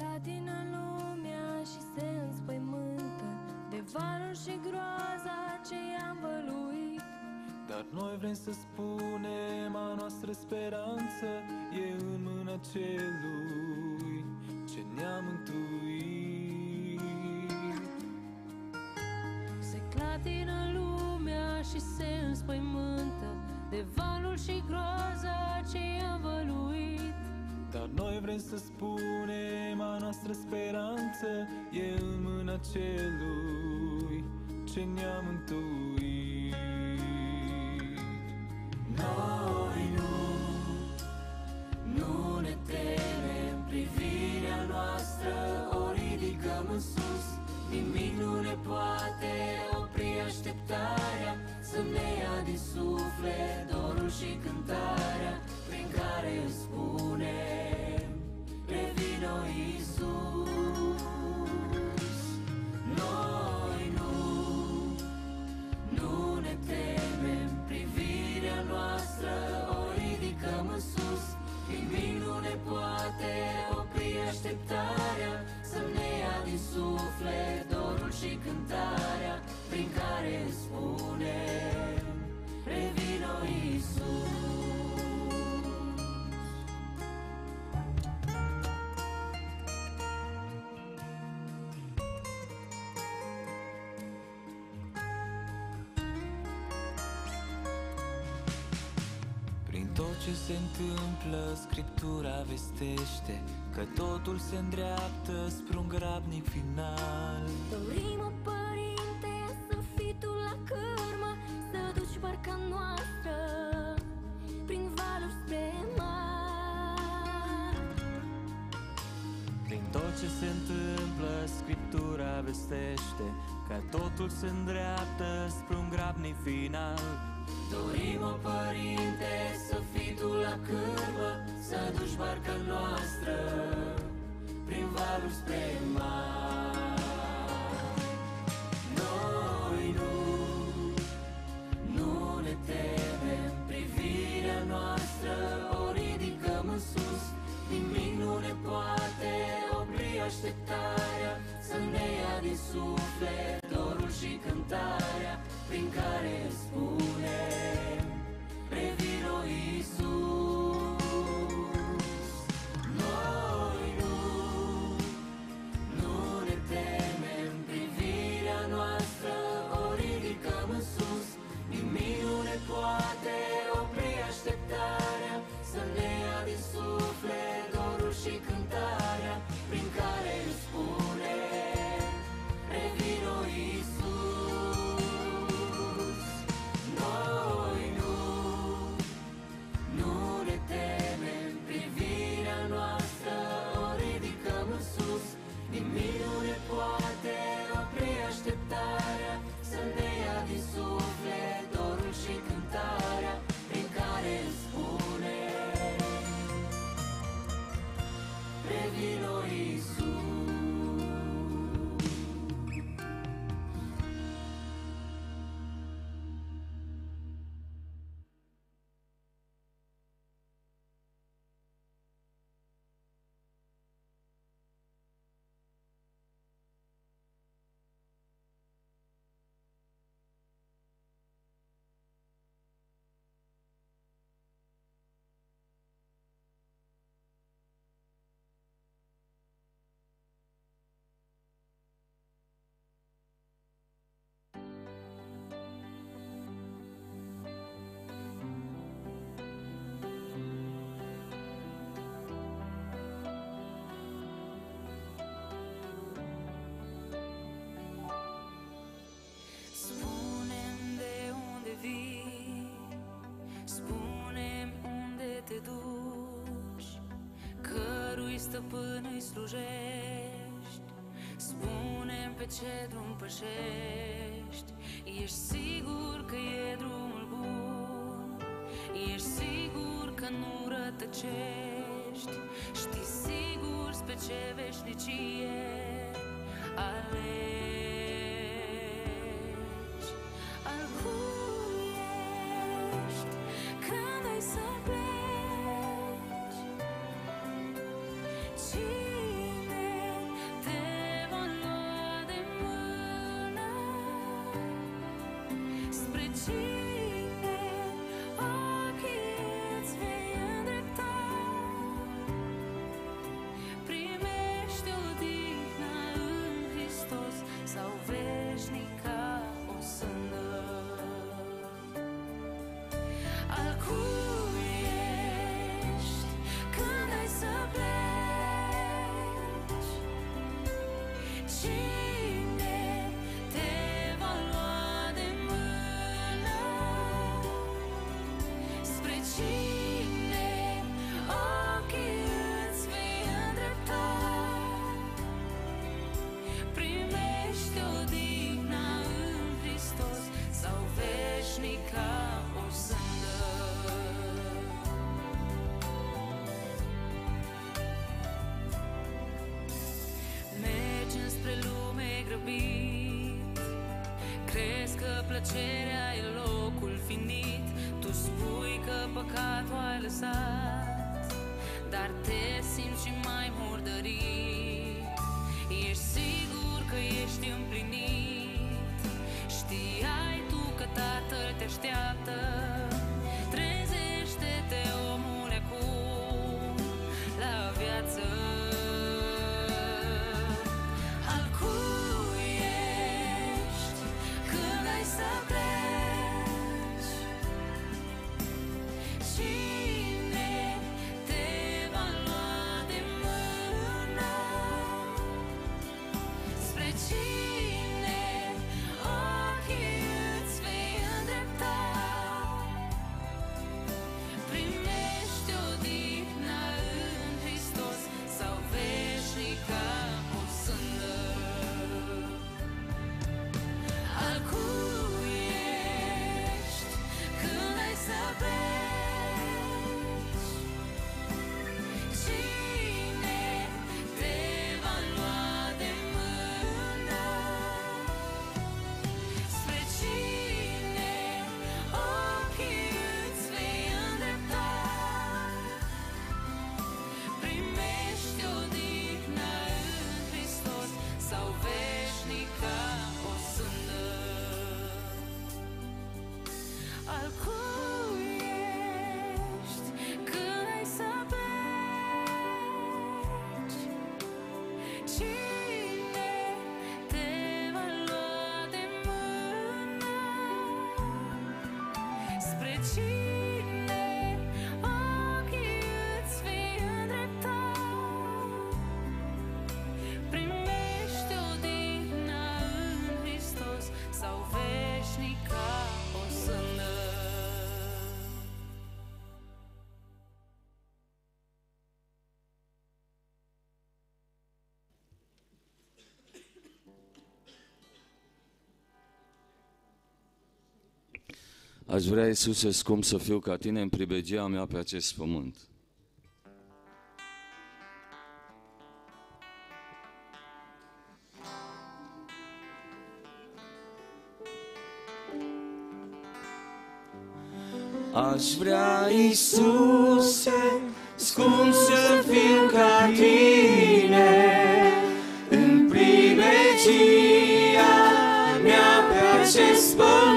clatină lumea și se înspăimântă De valuri și groaza ce i-am văluit Dar noi vrem să spunem a noastră speranță E în mâna celui ce ne-a mântuit. Se clatină lumea și se înspăimântă De valuri și groaza ce i-am văluit Dar noi vrem să spunem a noastră speranță E în mâna celui ce ne-a mântuit ce se întâmplă, Scriptura vestește Că totul se îndreaptă spre un grabnic final. Dorim, o părinte, să fii tu la cârmă Să duci barca noastră prin valuri spre mar. Prin tot ce se întâmplă, Scriptura vestește Că totul se îndreaptă spre un grabnic final. Dorim, o părinte, să fii tu la cârmă Să duci barca noastră stăpân îi slujești. Spunem pe ce drum pășești. Ești sigur că e drumul bun? Ești sigur că nu rătăcești? Știi sigur spre ce veșnicie alegi she searching 情。Aș vrea, Iisuse scump, să fiu ca tine în pribegia mea pe acest pământ. Aș vrea, Iisuse, scump să fiu ca tine în pribegia mea pe acest pământ.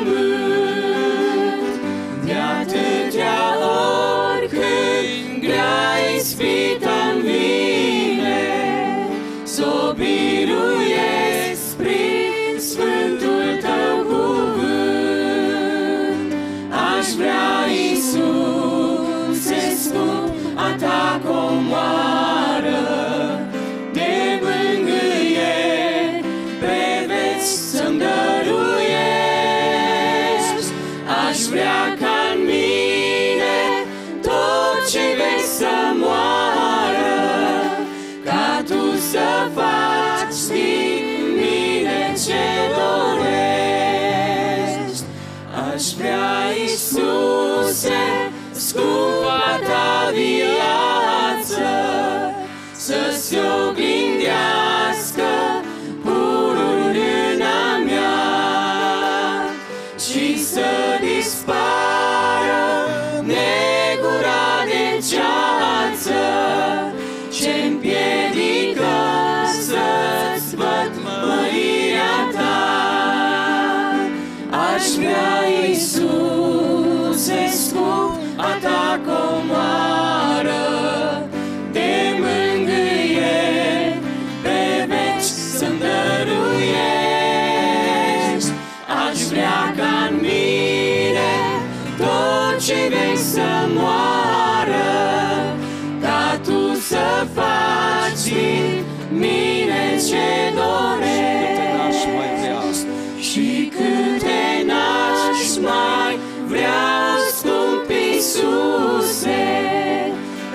Iisuse,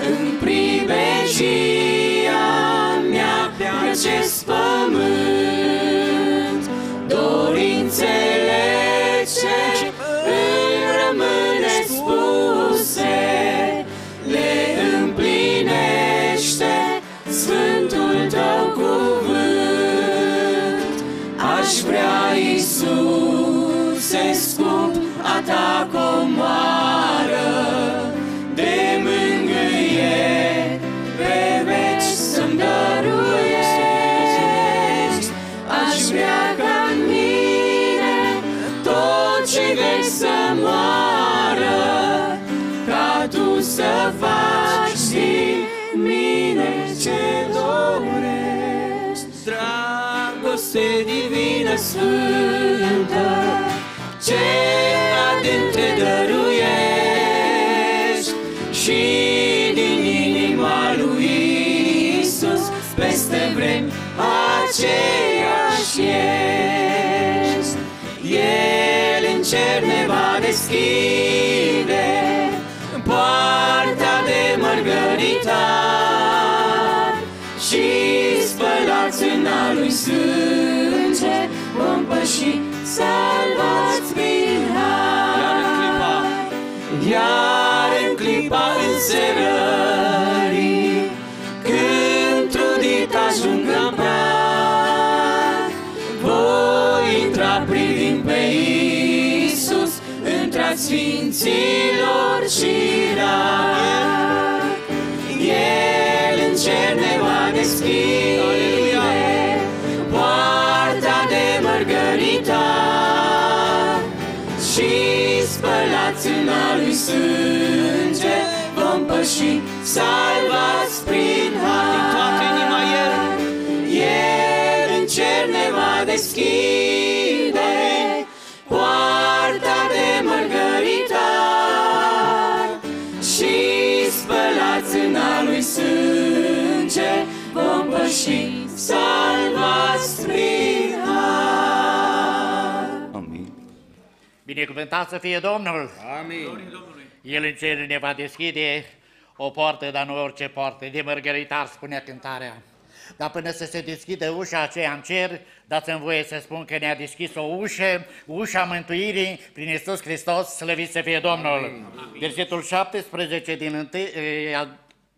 în pribegia mea pe acest pământ, dorințele ce îmi rămâne spuse, le împlinește Sfântul Tău cuvânt. Aș vrea, Iisuse, scump, a Ta Dragoste divină sfântă, ce adânc te dăruiești și din inima lui Iisus peste vremi aceeași ești. El în cer ne va deschide poarta de mărgăritar și spălați în a lui sânge vom păși salvați prin har. Iar în clipa înserării când trudit ajung în prag voi intra privind pe Iisus între sfinților și rar. Sânge vom păși salvați prin har. Din toată inima El, El în cer ne va deschide poarta de mărgăritar și spălați în a lui sânge vom păși salvați prin har. Amin. Binecuvântat să fie Domnul! Amin. El în cer ne va deschide o poartă, dar nu orice poartă, de mărgăritar, spunea cântarea. Dar până să se deschidă ușa aceea în cer, dați-mi voie să spun că ne-a deschis o ușă, ușa mântuirii prin Iisus Hristos, slăvit să fie Domnul. Versetul 17 din întâi, e, a-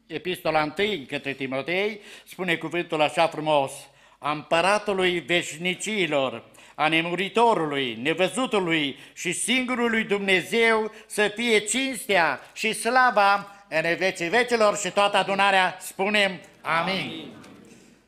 epistola 1 către Timotei spune cuvântul așa frumos, a împăratului veșnicilor, a nemuritorului, nevăzutului și singurului Dumnezeu să fie cinstea și slava în vecii vecilor și toată adunarea spunem Amin.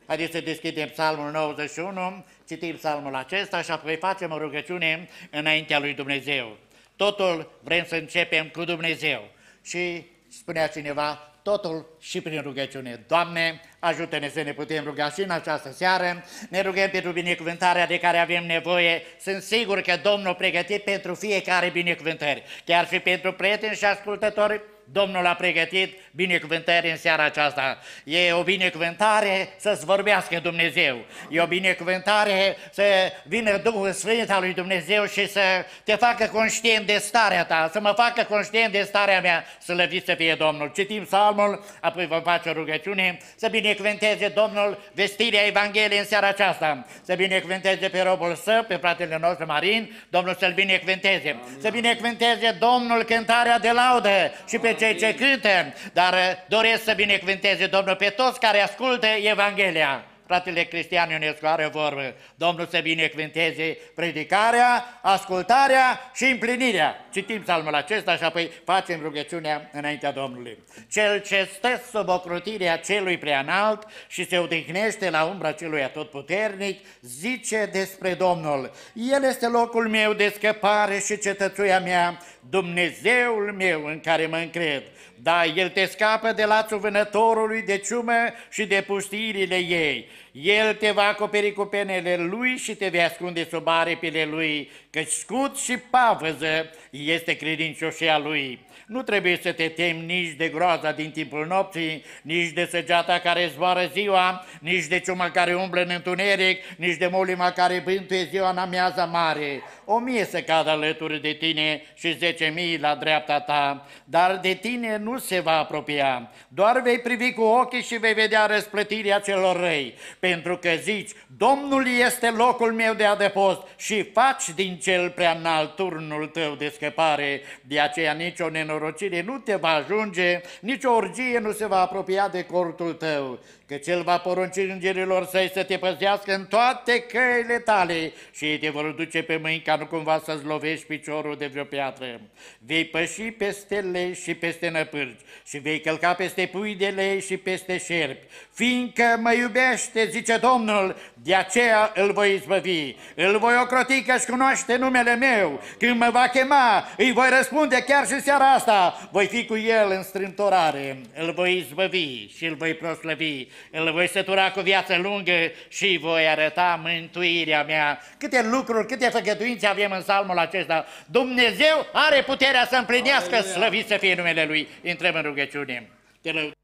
Haideți să deschidem psalmul 91, citim psalmul acesta și apoi facem o rugăciune înaintea lui Dumnezeu. Totul vrem să începem cu Dumnezeu. Și spunea cineva, totul și prin rugăciune. Doamne, ajută-ne să ne putem ruga și în această seară. Ne rugăm pentru binecuvântarea de care avem nevoie. Sunt sigur că Domnul a pregătit pentru fiecare binecuvântări, chiar și pentru prieteni și ascultători Domnul a pregătit binecuvântări în seara aceasta. E o binecuvântare să-ți vorbească Dumnezeu. E o binecuvântare să vină Duhul Sfânt al lui Dumnezeu și să te facă conștient de starea ta, să mă facă conștient de starea mea, să lăviți să fie Domnul. Citim psalmul, apoi vom face o rugăciune, să binecuvânteze Domnul vestirea Evangheliei în seara aceasta, să binecuvânteze pe robul său, pe fratele nostru Marin, Domnul să-l binecuvânteze, să binecuvânteze Domnul cântarea de laudă și pe cei ce cântă, dar uh, doresc să binecuvânteze Domnul pe toți care ascultă Evanghelia. Fratele Cristian Ionescu are o vorbă. Domnul să binecuvânteze predicarea, ascultarea și împlinirea. Citim psalmul acesta și apoi facem rugăciunea înaintea Domnului. Cel ce stă sub ocrotirea celui preanalt și se odihnește la umbra celui atotputernic, zice despre Domnul, El este locul meu de scăpare și cetățuia mea, Dumnezeul meu în care mă încred. Da, El te scapă de lațul vânătorului, de ciumă și de pustiirile ei. El te va acoperi cu penele Lui și te vei ascunde sub aripile Lui, căci scut și pavăză este credincioșia Lui. Nu trebuie să te temi nici de groaza din timpul nopții, nici de săgeata care zboară ziua, nici de ciuma care umblă în întuneric, nici de molima care bântuie ziua în amiaza mare. O mie să cadă alături de tine și zece mii la dreapta ta, dar de tine nu se va apropia. Doar vei privi cu ochii și vei vedea răsplătirea celor răi, pentru că zici, Domnul este locul meu de adăpost și faci din cel prea înalt turnul tău de scăpare. De aceea nicio nenorocire nu te va ajunge, nicio orgie nu se va apropia de cortul tău, că cel va porunci îngerilor săi să te păzească în toate căile tale și ei te vor duce pe mâini ca nu cumva să-ți lovești piciorul de vreo piatră. Vei păși peste lei și peste năpârgi și vei călca peste pui de lei și peste șerpi. Fiindcă mă iubește, zice Domnul, de aceea îl voi izbăvi. Îl voi ocroti că-și cunoaște numele meu. Când mă va chema, îi voi răspunde chiar și seara asta. Voi fi cu el în strâmtorare. Îl voi izbăvi și îl voi proslăvi. Îl voi sătura cu viață lungă și îi voi arăta mântuirea mea. Câte lucruri, câte făgăduințe avem în salmul acesta. Dumnezeu are puterea să împlinească, slăvit să fie numele Lui. Intrăm în rugăciune. Te lăud.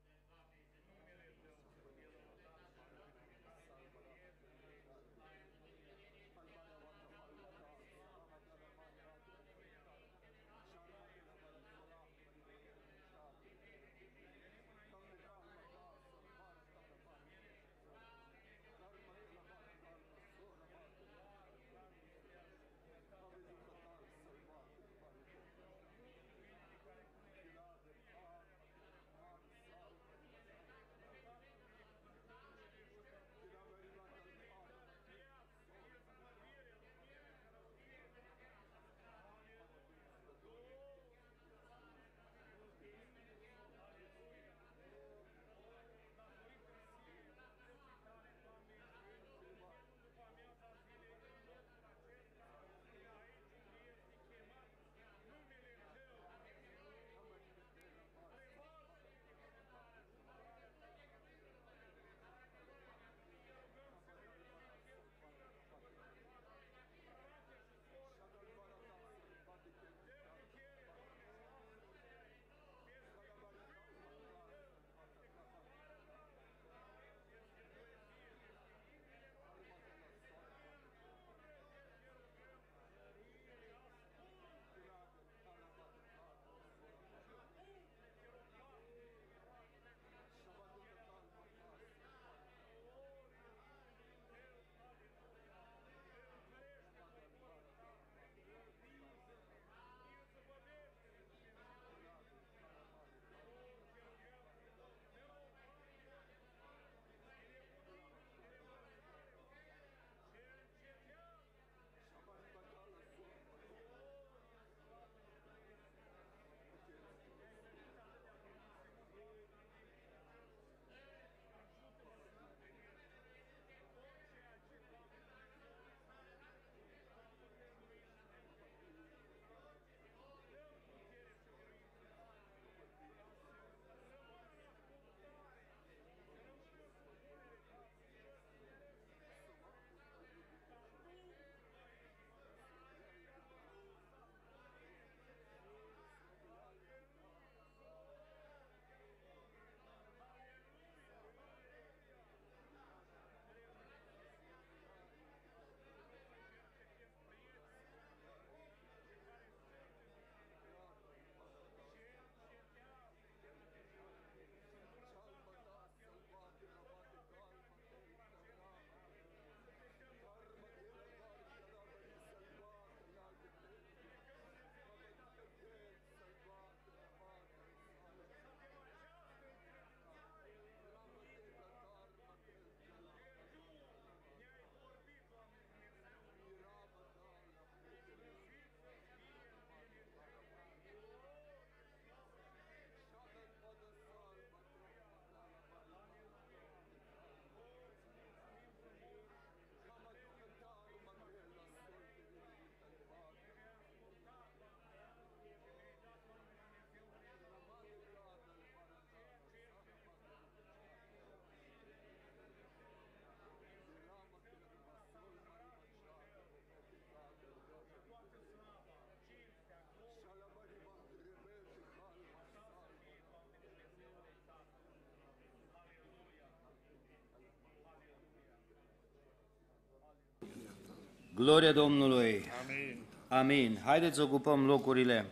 Gloria Domnului! Amin! Amin! Haideți să ocupăm locurile.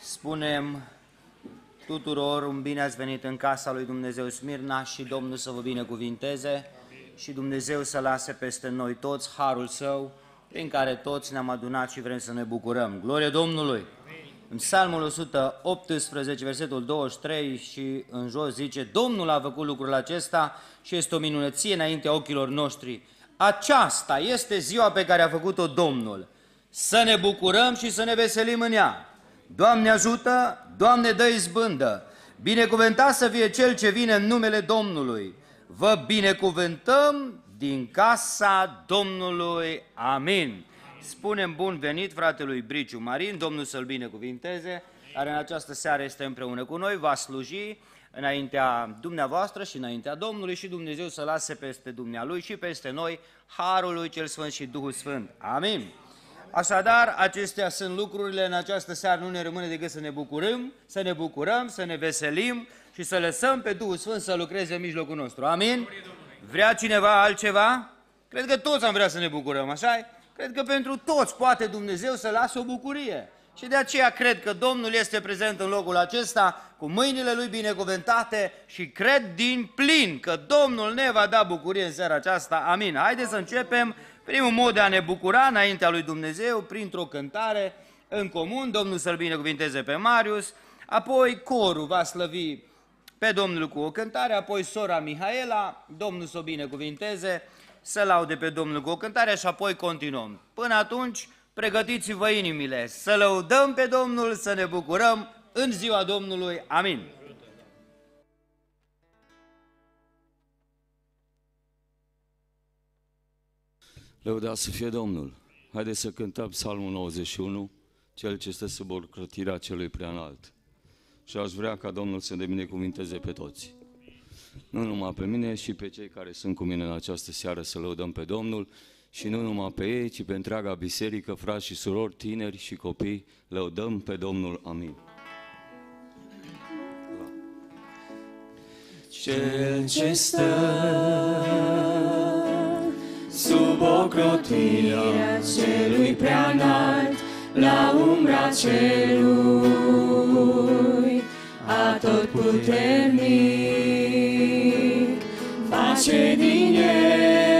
Spunem tuturor un bine ați venit în casa lui Dumnezeu Smirna și Domnul să vă binecuvinteze Amin. și Dumnezeu să lase peste noi toți harul Său prin care toți ne-am adunat și vrem să ne bucurăm. Gloria Domnului! Amin. În Psalmul 118, versetul 23 și în jos zice Domnul a făcut lucrul acesta și este o minunăție înaintea ochilor noștri. Aceasta este ziua pe care a făcut-o Domnul. Să ne bucurăm și să ne veselim în ea. Doamne ajută, Doamne dă izbândă, binecuvântat să fie Cel ce vine în numele Domnului. Vă binecuvântăm din casa Domnului. Amin. Spunem bun venit fratelui Briciu Marin, Domnul să-l binecuvinteze, care în această seară este împreună cu noi, va sluji înaintea dumneavoastră și înaintea Domnului și Dumnezeu să lase peste dumnealui și peste noi Harul lui Cel Sfânt și Duhul Sfânt. Amin. Așadar, acestea sunt lucrurile în această seară, nu ne rămâne decât să ne bucurăm, să ne bucurăm, să ne veselim și să lăsăm pe Duhul Sfânt să lucreze în mijlocul nostru. Amin? Vrea cineva altceva? Cred că toți am vrea să ne bucurăm, așa -i? Cred că pentru toți poate Dumnezeu să lasă o bucurie. Și de aceea cred că Domnul este prezent în locul acesta cu mâinile Lui binecuvântate și cred din plin că Domnul ne va da bucurie în seara aceasta. Amin. Haideți să începem primul mod de a ne bucura înaintea Lui Dumnezeu printr-o cântare în comun. Domnul să-L binecuvinteze pe Marius, apoi corul va slăvi pe Domnul cu o cântare, apoi sora Mihaela, Domnul să o binecuvinteze, să laude pe Domnul cu o cântare și apoi continuăm. Până atunci, pregătiți-vă inimile, să lăudăm pe Domnul, să ne bucurăm în ziua Domnului. Amin. Lăudați să fie Domnul. Haideți să cântăm Psalmul 91, cel ce stă sub ocrotirea celui prea înalt. Și aș vrea ca Domnul să ne binecuvinteze pe toți. Nu numai pe mine, și pe cei care sunt cu mine în această seară să lăudăm pe Domnul și nu numai pe ei, ci pe întreaga biserică, frați și surori, tineri și copii, lăudăm pe Domnul. Amin. Cel ce stă sub ocrotirea celui prea înalt, la umbra celui atotputernic, face din el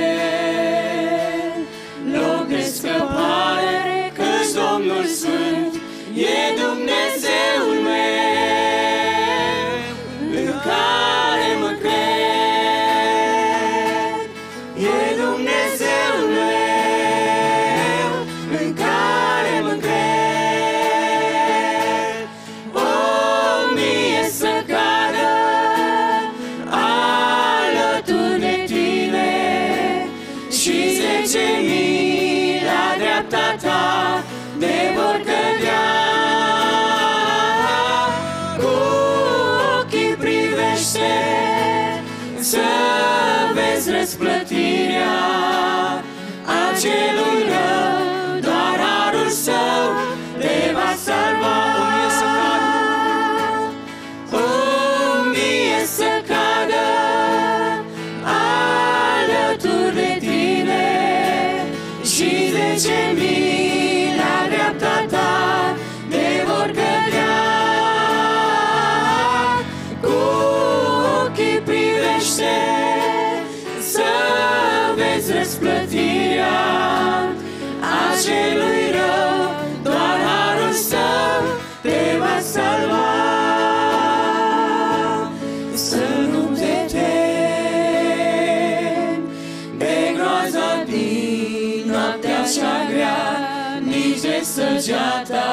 săgeata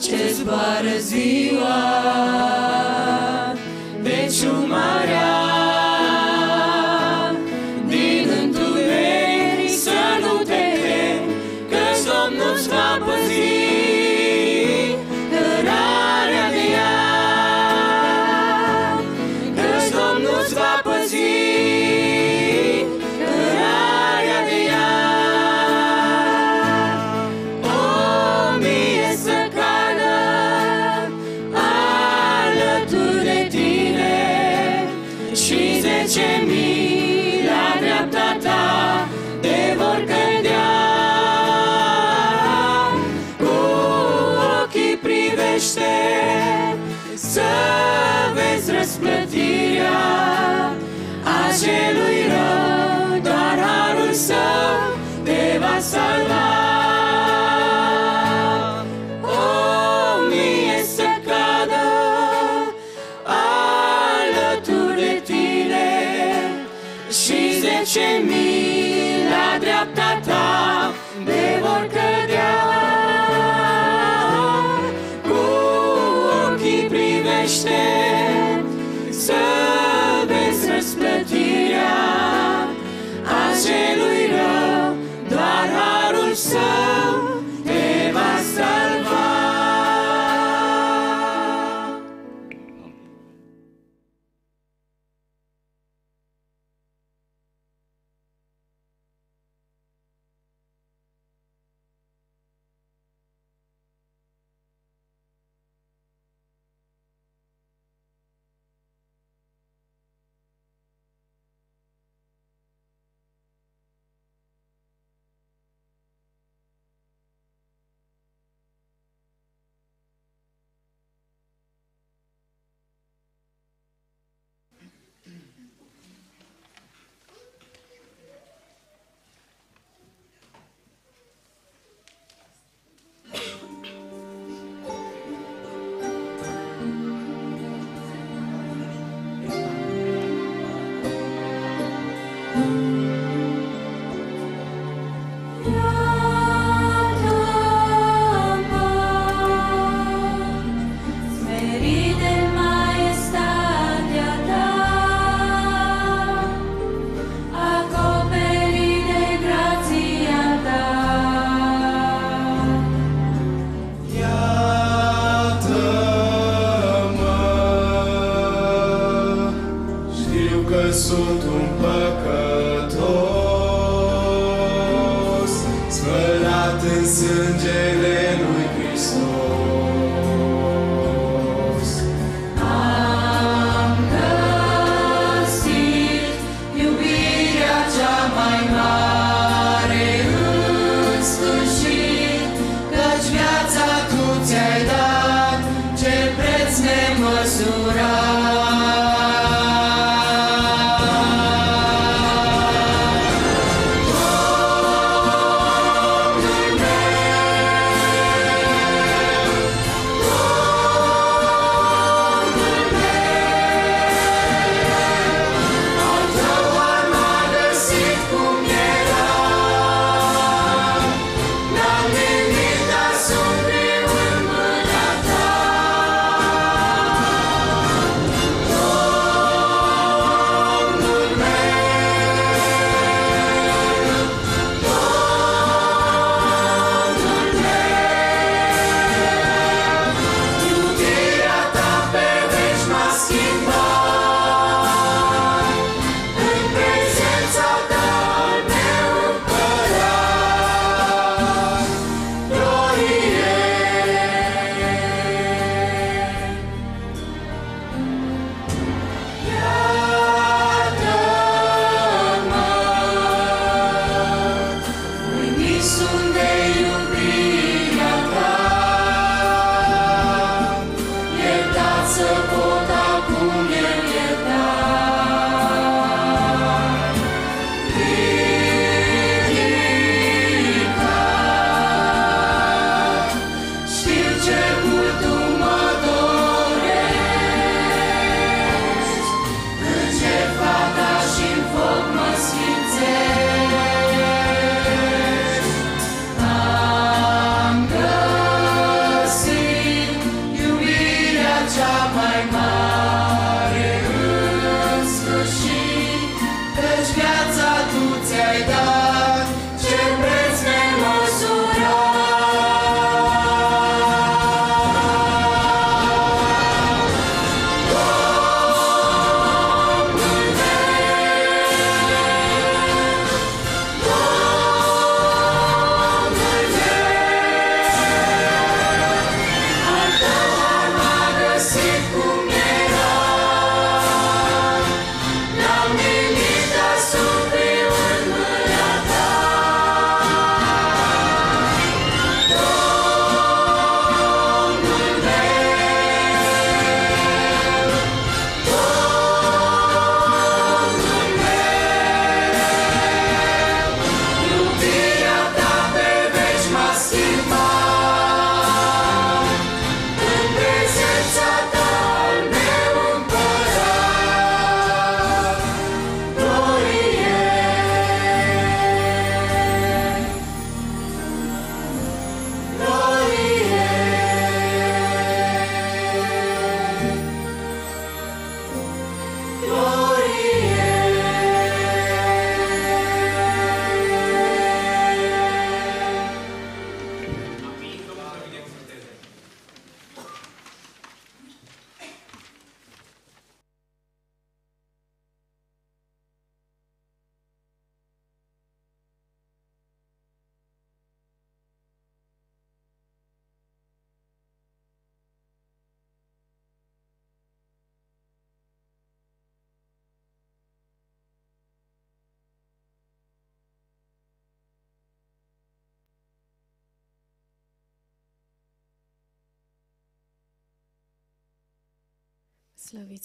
ce zboară ziua,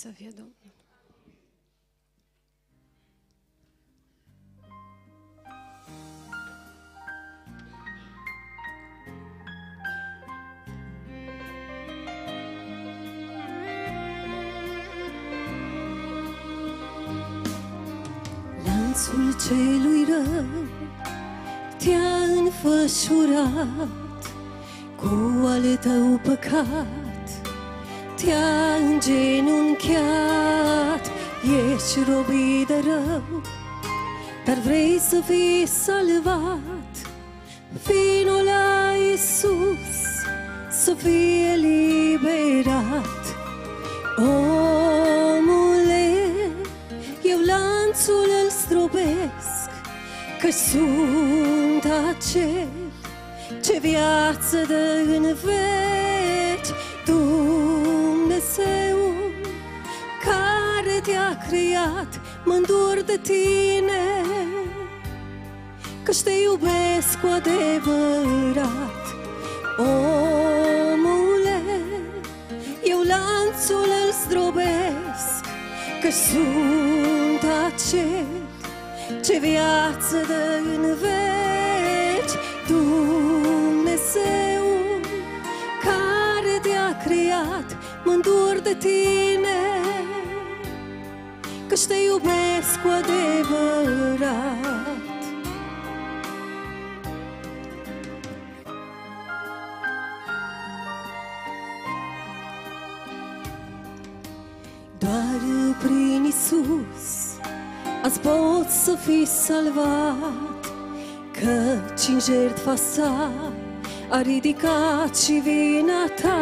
să fie Domnul. Lanțul celui rău te-a înfășurat cu adevărat Omule, eu lanțul îl zdrobesc Că sunt acel ce viață dă în veci Dumnezeu care te-a creat, mă de tine, că te iubesc cu adevărat. Să fii salvat Căci în jertfa sa a ridicat și vina ta.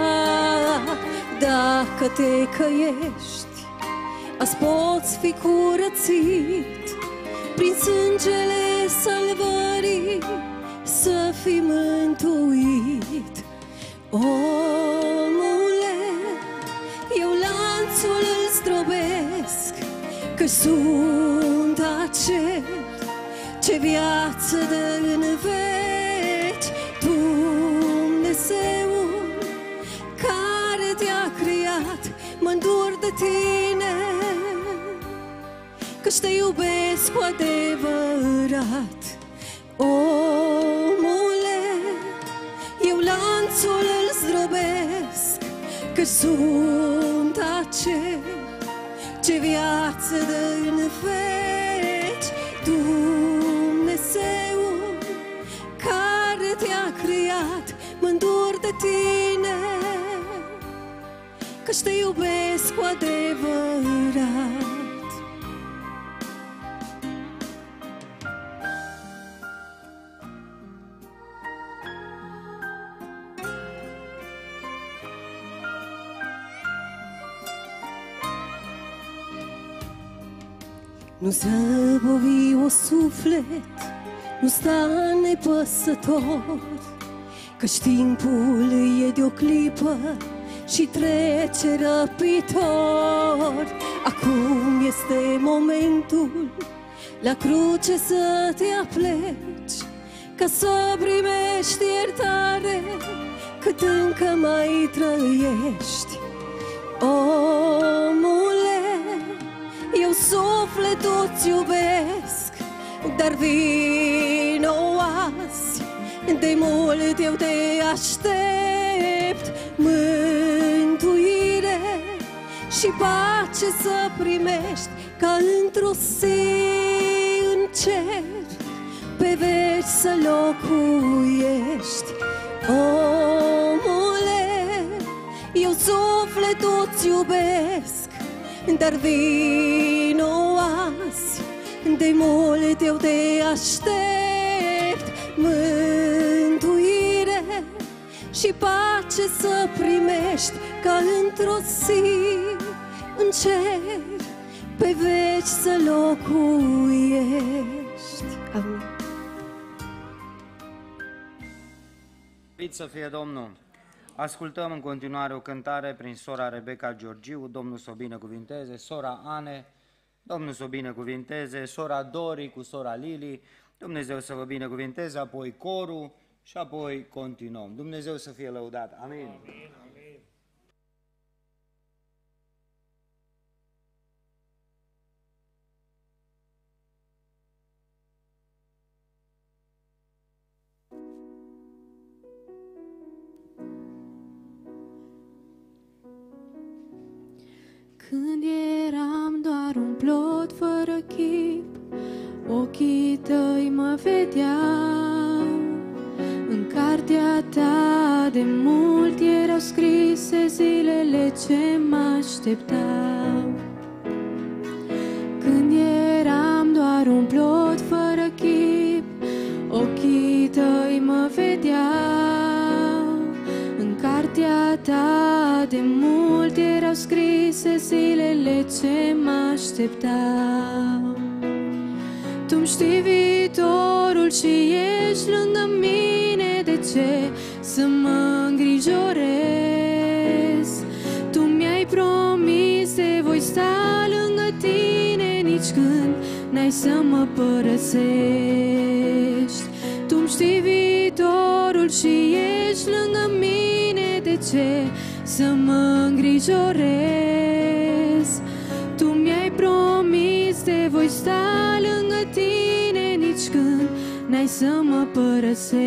Dacă te căiești, azi poți fi curățit Prin sângele salvării să fii mântuit. Omule, eu lanțul îl strobesc Că sunt acel ce viață dă în veci. Dumnezeul care te-a creat mă de tine că te iubesc cu adevărat. Omule, eu lanțul îl zdrobesc Că sunt acel ce viață dă în veci Dumnezeu Dumnezeul care te-a creat, mă de tine, că te iubesc cu adevărat. Nu zăbovi o suflet nu sta nepăsător. Căci timpul e de o clipă și trece răpitor Acum este momentul la cruce să te apleci Ca să primești iertare cât încă mai trăiești. Omule, eu sufletul ți iubesc dar vino azi. De mult eu te aștept Mântuire și pace să primești Ca într-o zi în cer. Pe veci să locuiești Omule, eu sufletul ți iubesc Dar vino azi de mult eu te aștept mântuire și pace să primești ca într-o zi în cer pe veci să locuiești. Amin. să fie Domnul! Ascultăm în continuare o cântare prin sora Rebecca Georgiu, Domnul să o binecuvinteze, sora Ane, Domnul să o binecuvinteze, sora Dori cu sora Lili, Dumnezeu să vă binecuvinteze, apoi corul și apoi continuăm. Dumnezeu să fie lăudat. Amin. Amin. Când eram doar un plot fără chip Ochii tăi mă vedeau. În cartea ta de mult erau scrise zilele ce mă așteptau. Când eram doar un plot fără chip Ochii tăi mă vedeau. În cartea ta de mult erau scrise zilele ce mă așteptau tu știi viitorul și ești lângă mine De ce să mă îngrijorez? Tu mi-ai promis de voi sta lângă tine Nici când n-ai să mă părăsești Tu știi viitorul și ești lângă mine De ce să mă îngrijorez? Tu mi-ai promis de voi sta lângă tine Nici când n-ai să mă părăsești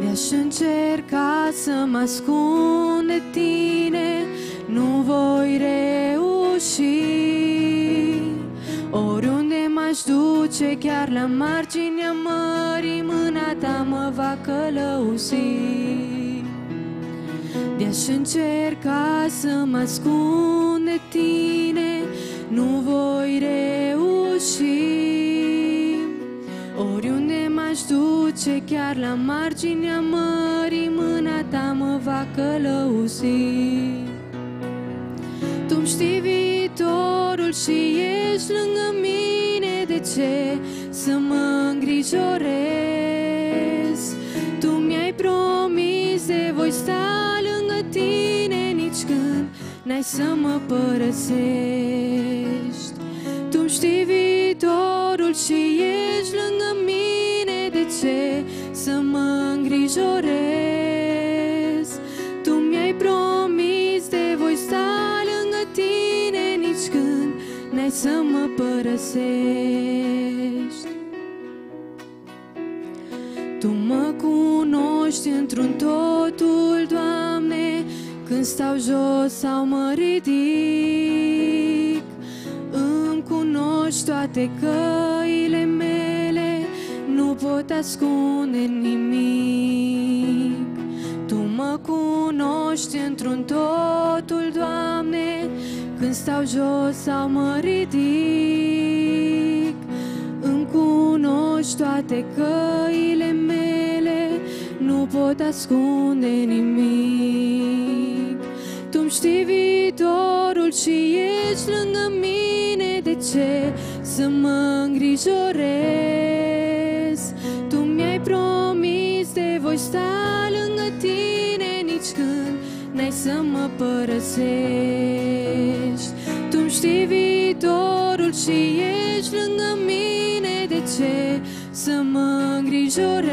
Mi-aș încerca să mă ascund de tine Nu voi reuși duce, chiar la marginea mării Mâna ta mă va călăuzi. De-aș încerca să mă ascund de tine Nu voi reuși. Oriunde m-aș duce, chiar la marginea mării Mâna ta mă va călăuzi. Tu știi viitorul și ești lângă mine. De ce să mă îngrijorez? Tu mi-ai promis de voi sta lângă tine Nici când n-ai să mă părăsești Tu știi viitorul și ești lângă mine De ce să mă îngrijorez? Să mă părăsești tu mă cunoști într-un totul, Doamne, Când stau jos sau mă ridic. Îmi cunoști toate căile mele, Nu pot ascunde nimic. Tu mă cunoști într-un totul, Doamne, Când stau jos sau mă ridic. Îmi cunoști toate căile mele, nu pot ascunde nimic. Tu știi viitorul și ești lângă mine, de ce să mă îngrijorez? Tu mi-ai promis de voi sta lângă tine, nici când n-ai să mă părăsești. Tu știi viitorul și ești lângă mine, de ce să mă îngrijorez?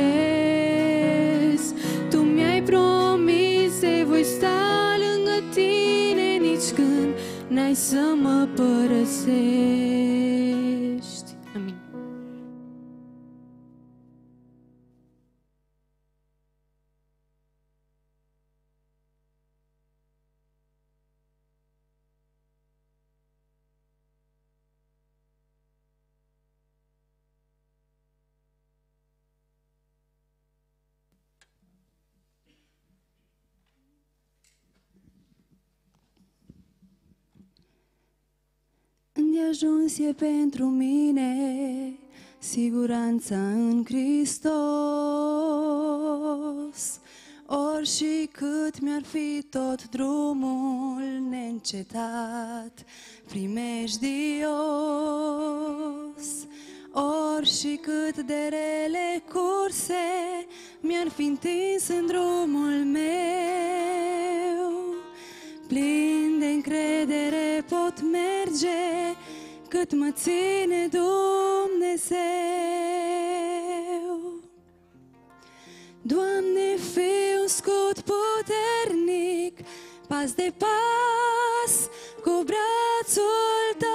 Tu mi-ai promis de voi sta lângă tine, nici când n-ai să mă părăsești. Îndeajuns e pentru mine siguranța în Hristos. Orși și cât mi-ar fi tot drumul neîncetat, primejdios. Orși și cât de rele curse mi-ar fi întins în drumul meu, Plin de încredere pot merge cât mă ține Dumnezeu. Doamne, fi un scut puternic, pas de pas cu brațul Tău,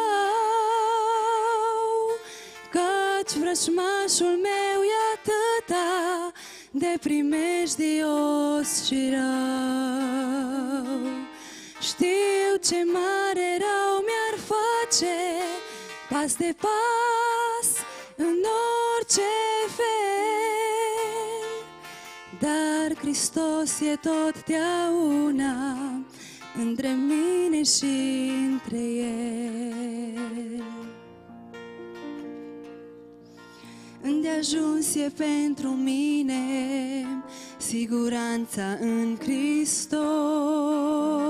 căci vrăjmașul meu e atâta de primejdios și rău. Știu ce mare rău mi-ar face, pas de pas, în orice fel. Dar Hristos e totdeauna între mine și între El. Îndeajuns e pentru mine siguranța în Hristos.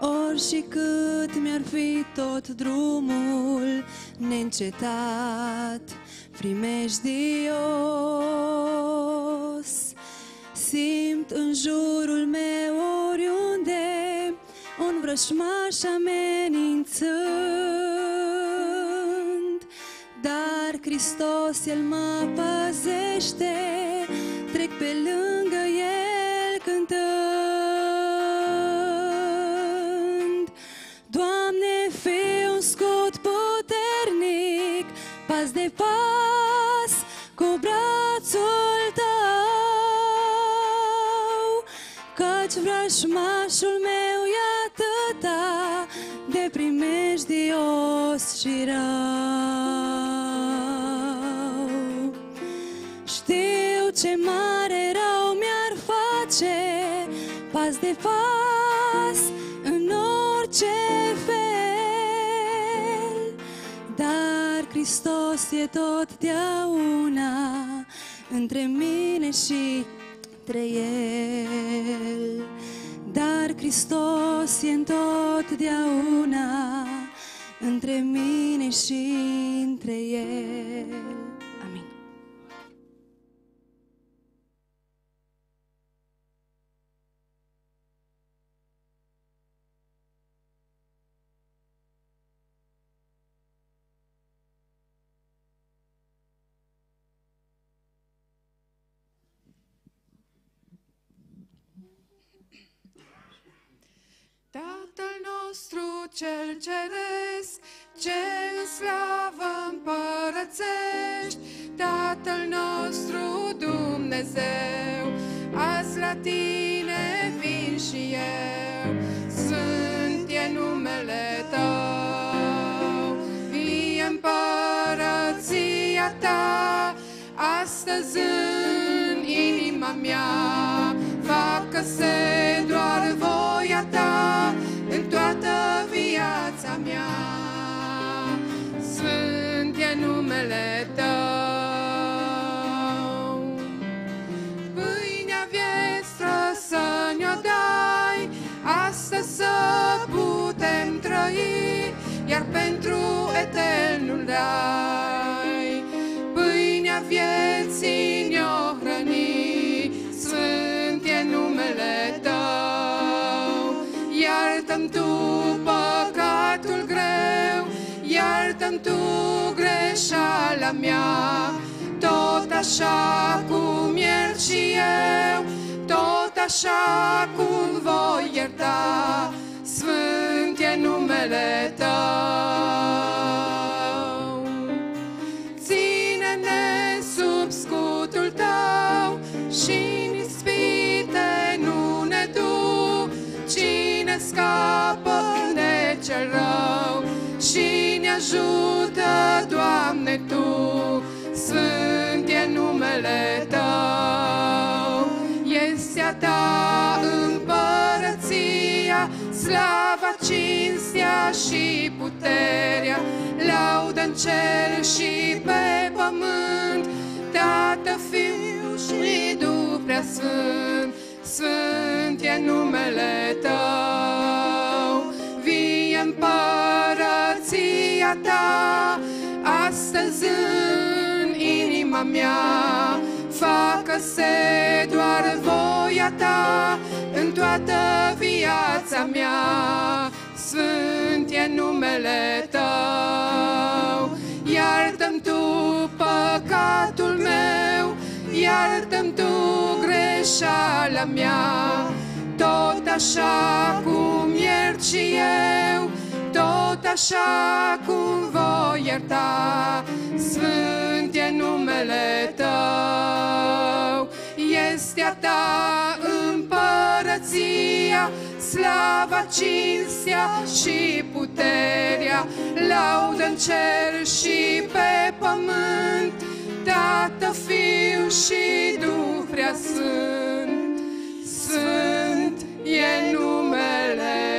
Ori și cât mi-ar fi tot drumul neîncetat, primejdios. Simt în jurul meu oriunde un vrășmaș amenințând, dar Hristos El mă păzește, pas de pas cu brațul Tău, căci vrăjmașul meu e atâta de primejdios și rău. Știu ce mare rău mi-ar face, pas de pas, în orice Hristos e totdeauna între mine și între El. Dar Hristos e întotdeauna între mine și între El. Nostru cel ceresc, ce în slavă împărățești, Tatăl nostru Dumnezeu, azi la tine vin și eu, Sfânt e numele tău, vie împărăția ta, astăzi în inima mea, facă-se doar voia numele tău. Pâinea viestră să ne-o dai, astăzi să putem trăi, iar pentru eternul dai. Pâinea vieții ne-o Tu greșeala mea, Tot așa cum iert și eu, Tot așa cum voi ierta, Sfânt e numele Tău. Ține-ne sub scutul Tău și în ispite nu ne du. Cine scapă de cel rău și ne ajută, Doamne, Tu. Sfânt e numele Tău, este a Ta împărăția, slava, cinstea și puterea, laudă în cer și pe pământ, Tată, Fiu și Duh Preasfânt, Sfânt e numele Tău, vie împărăția Ta, astăzi în inima mea, facă-se doar voia Ta în toată viața mea, Sfânt e numele Tău, iartă-mi Tu păcatul meu, iartă-mi Tu greșeala mea, tot așa cum iert și eu, tot așa cum voi ierta, Sfânt e numele Tău. Este a Ta împărăția, slava, cinstea și puterea, laudă în cer și pe pământ, Tată, Fiu și Duh sunt Sfânt. E numele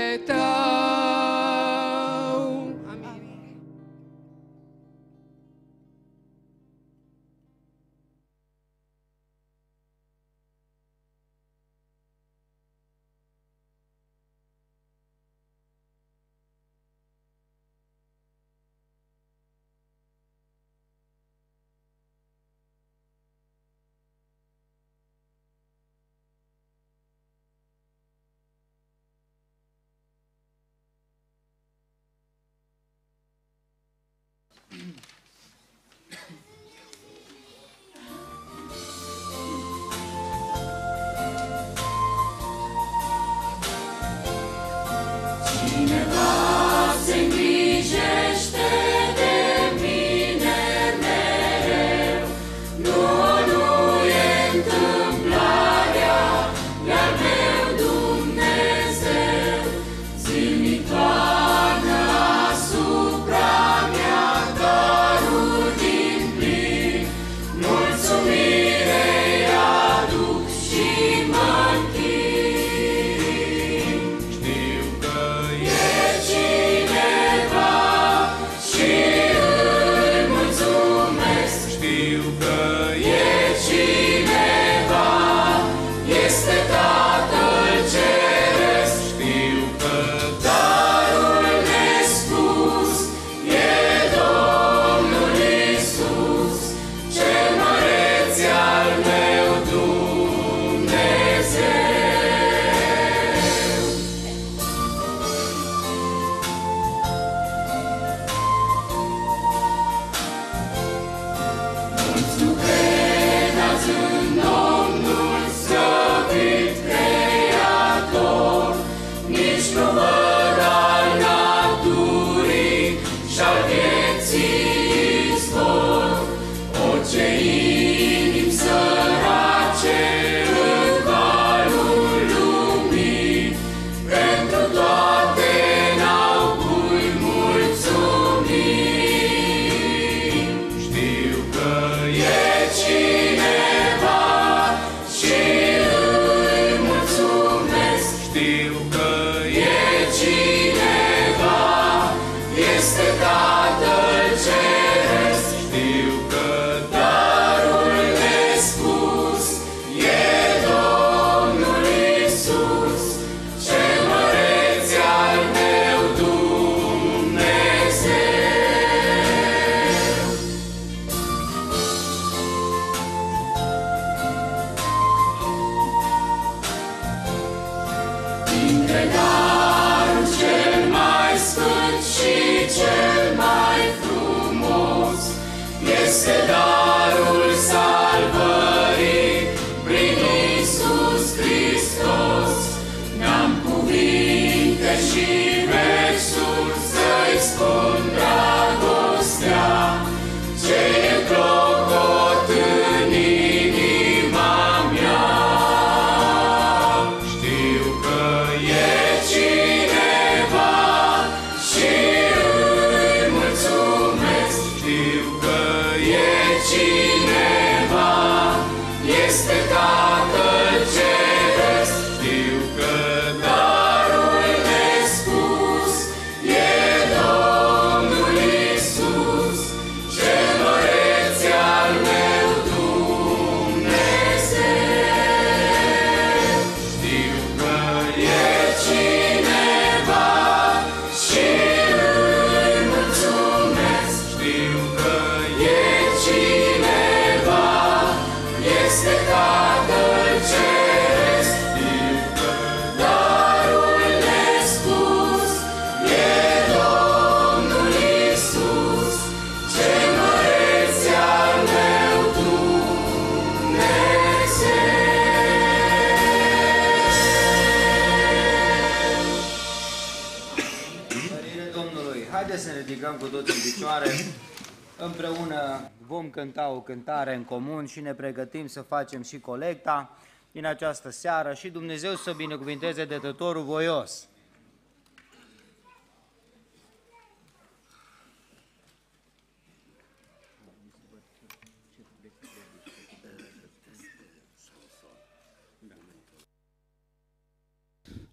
vom cânta o cântare în comun și ne pregătim să facem și colecta din această seară și Dumnezeu să binecuvinteze detătorul voios.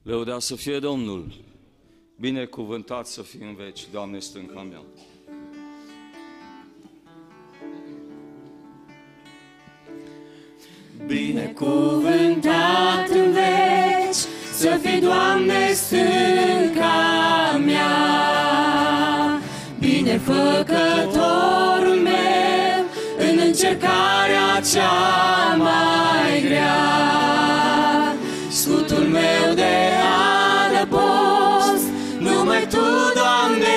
Lăuda să fie Domnul, binecuvântat să fii în veci, Doamne stânca mea. Binecuvântat în veci Să fii, Doamne, stânca mea. Binefăcătorul meu În încercarea cea mai grea. Scutul meu de adăpost Numai Tu, Doamne,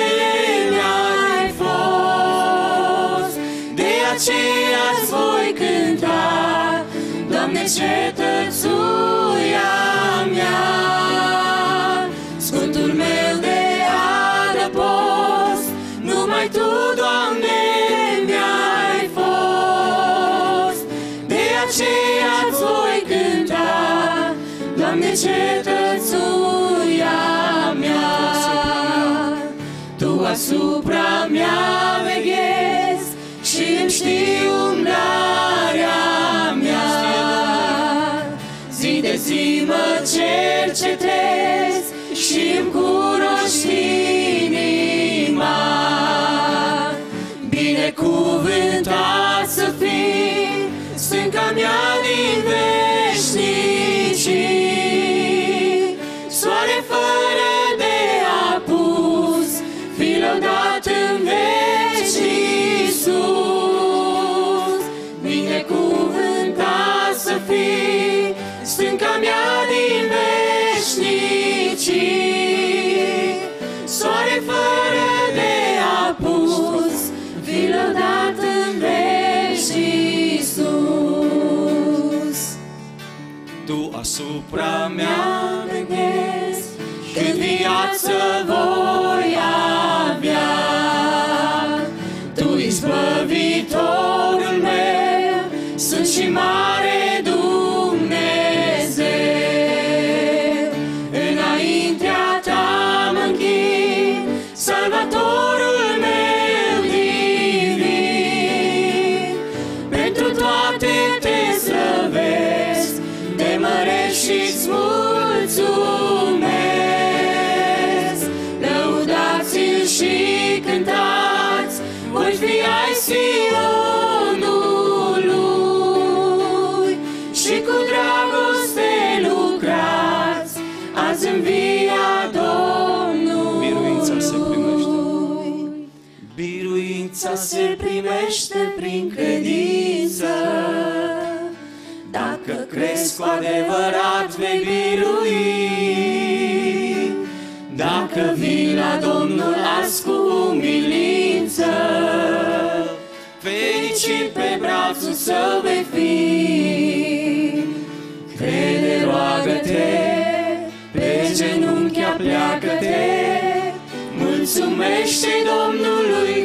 mi-ai fost. De aceea îți voi cânta Doamne, cetățuia mea, scutul meu de adăpost, numai Tu, Doamne, mi-ai fost. De aceea îți voi cânta, Doamne, cetățuia mea. Tu asupra mea veghezi și îmi știi umblarea Zi de zi mă cercetez și îmi cunoști inima. Binecuvântat să fii, stânca mea din veșnicii. Tu asupra mea veghezi, cât viață voi avea. Tu, izbăvitorul meu, sunt și mare Biruința se primește prin credință. Dacă crezi cu adevărat vei birui, Dacă vii la Domnul azi cu umilință, Fericit pe brațul său vei fi. Crede, roagă-te, pe genunchi apleacă-te, Mulțumește Domnului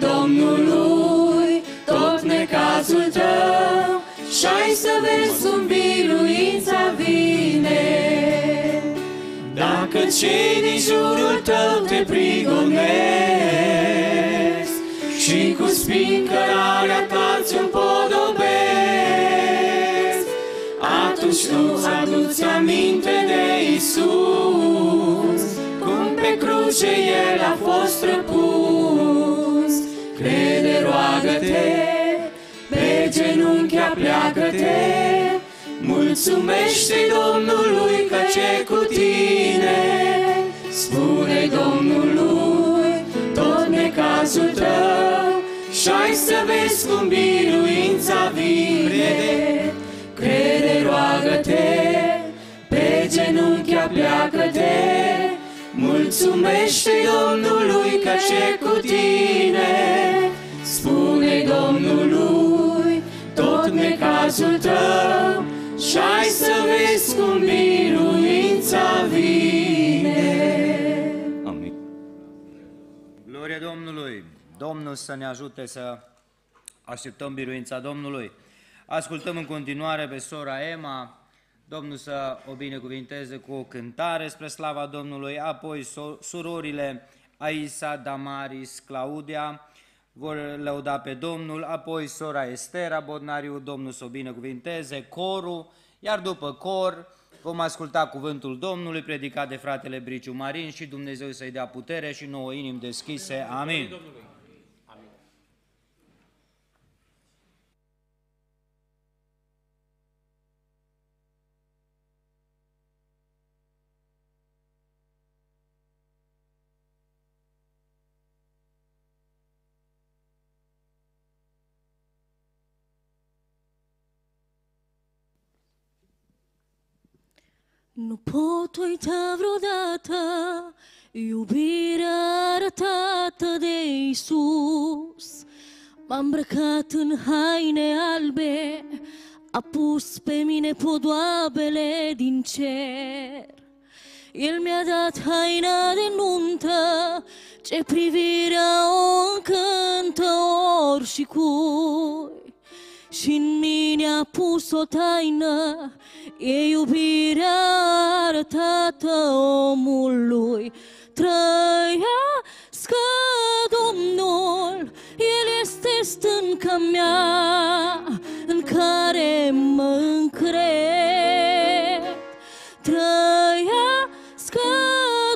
Domnului tot necazul tău și ai să vezi cum biruința vine. Dacă cei din jurul tău te prigonesc și cu spin cărarea ta ți împodobesc, atunci tu aduți aminte de Isus, cum pe cruce El a fost răpus. Crede, roagă-te, pe genunchi apleacă-te, mulțumește Domnului că ce cu tine. Spune Domnului tot necazul tău și ai să vezi cum biruința vine. Crede, roagă-te, pe genunchi apleacă-te, mulțumește Domnului că ce cu tine. Spune Domnului tot necazul tău și ai să vezi cum biruința vine. Gloria Domnului! Domnul să ne ajute să Așteptăm biruința Domnului. Ascultăm în continuare pe sora Emma, Domnul să o binecuvinteze cu o cântare spre slava Domnului, apoi so- surorile Aisa, Damaris, Claudia vor lăuda pe Domnul, apoi sora Estera Bodnariu, Domnul să o binecuvinteze, corul, iar după cor vom asculta cuvântul Domnului predicat de fratele Briciu Marin și Dumnezeu să-i dea putere și nouă inimi deschise. Amin. Nu pot uita vreodată iubirea arătată de Isus. M-a îmbrăcat în haine albe, a pus pe mine podoabele din cer. El mi-a dat haina de nuntă, ce privirea o încântă ori și cui. Și în mine a pus o taină, e iubirea arătată omului. Trăiască Domnul, El este stânca mea, în care mă încred. Trăiască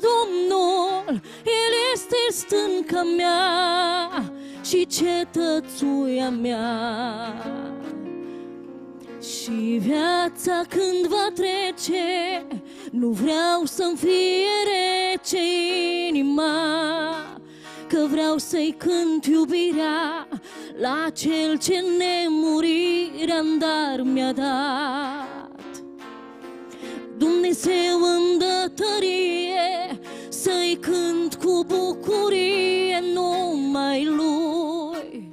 Domnul, El este stânca mea și cetățuia mea. Și viața când va trece, nu vreau să-mi fie rece inima, că vreau să-i cânt iubirea la cel ce nemurirea în dar mi-a dat. Dumnezeu îmi dă tărie Să-i cânt cu bucurie numai Lui.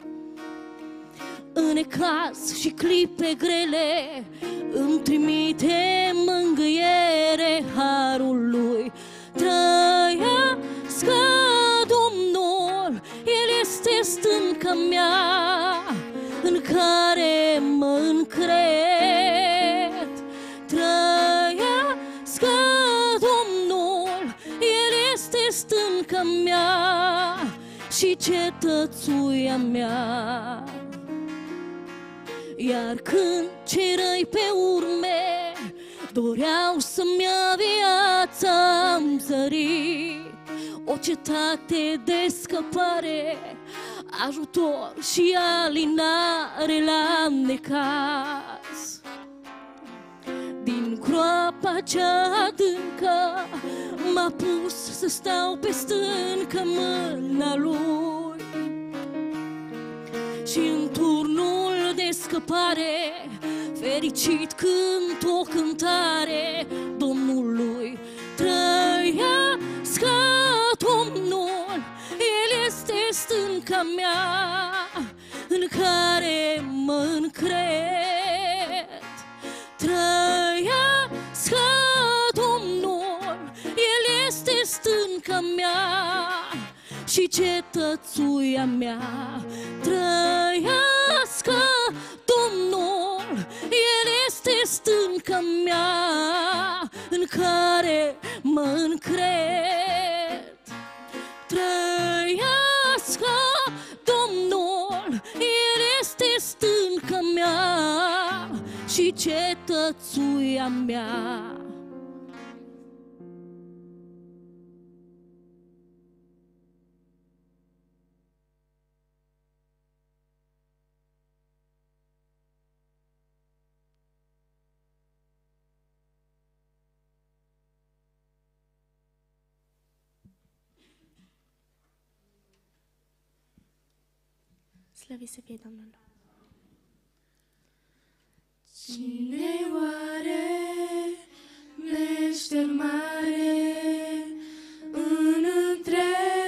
În ecaz și clipe grele Îmi trimite mângâiere harul Lui. Trăiască Domnul El este stânca mea și cetățuia mea. Iar când cei răi pe urme doreau să-mi ia viața, am zărit o cetate de scăpare, ajutor și alinare la necaz. Din groapa cea adâncă M-a pus să stau pe stâncă mâna lui. Și în turnul de scăpare Fericit cânt o cântare Domnului Trăiască Domnul El este stânca mea În care mă încred Trăiască Domnul, El este stânca mea și cetățuia mea. Trăiască Domnul, El este stânca mea în care mă încred. Trăiască Domnul, El este stânca mea și cetățuia mea. Slăvit să fie Domnul. Cine oare meșter mare în întregul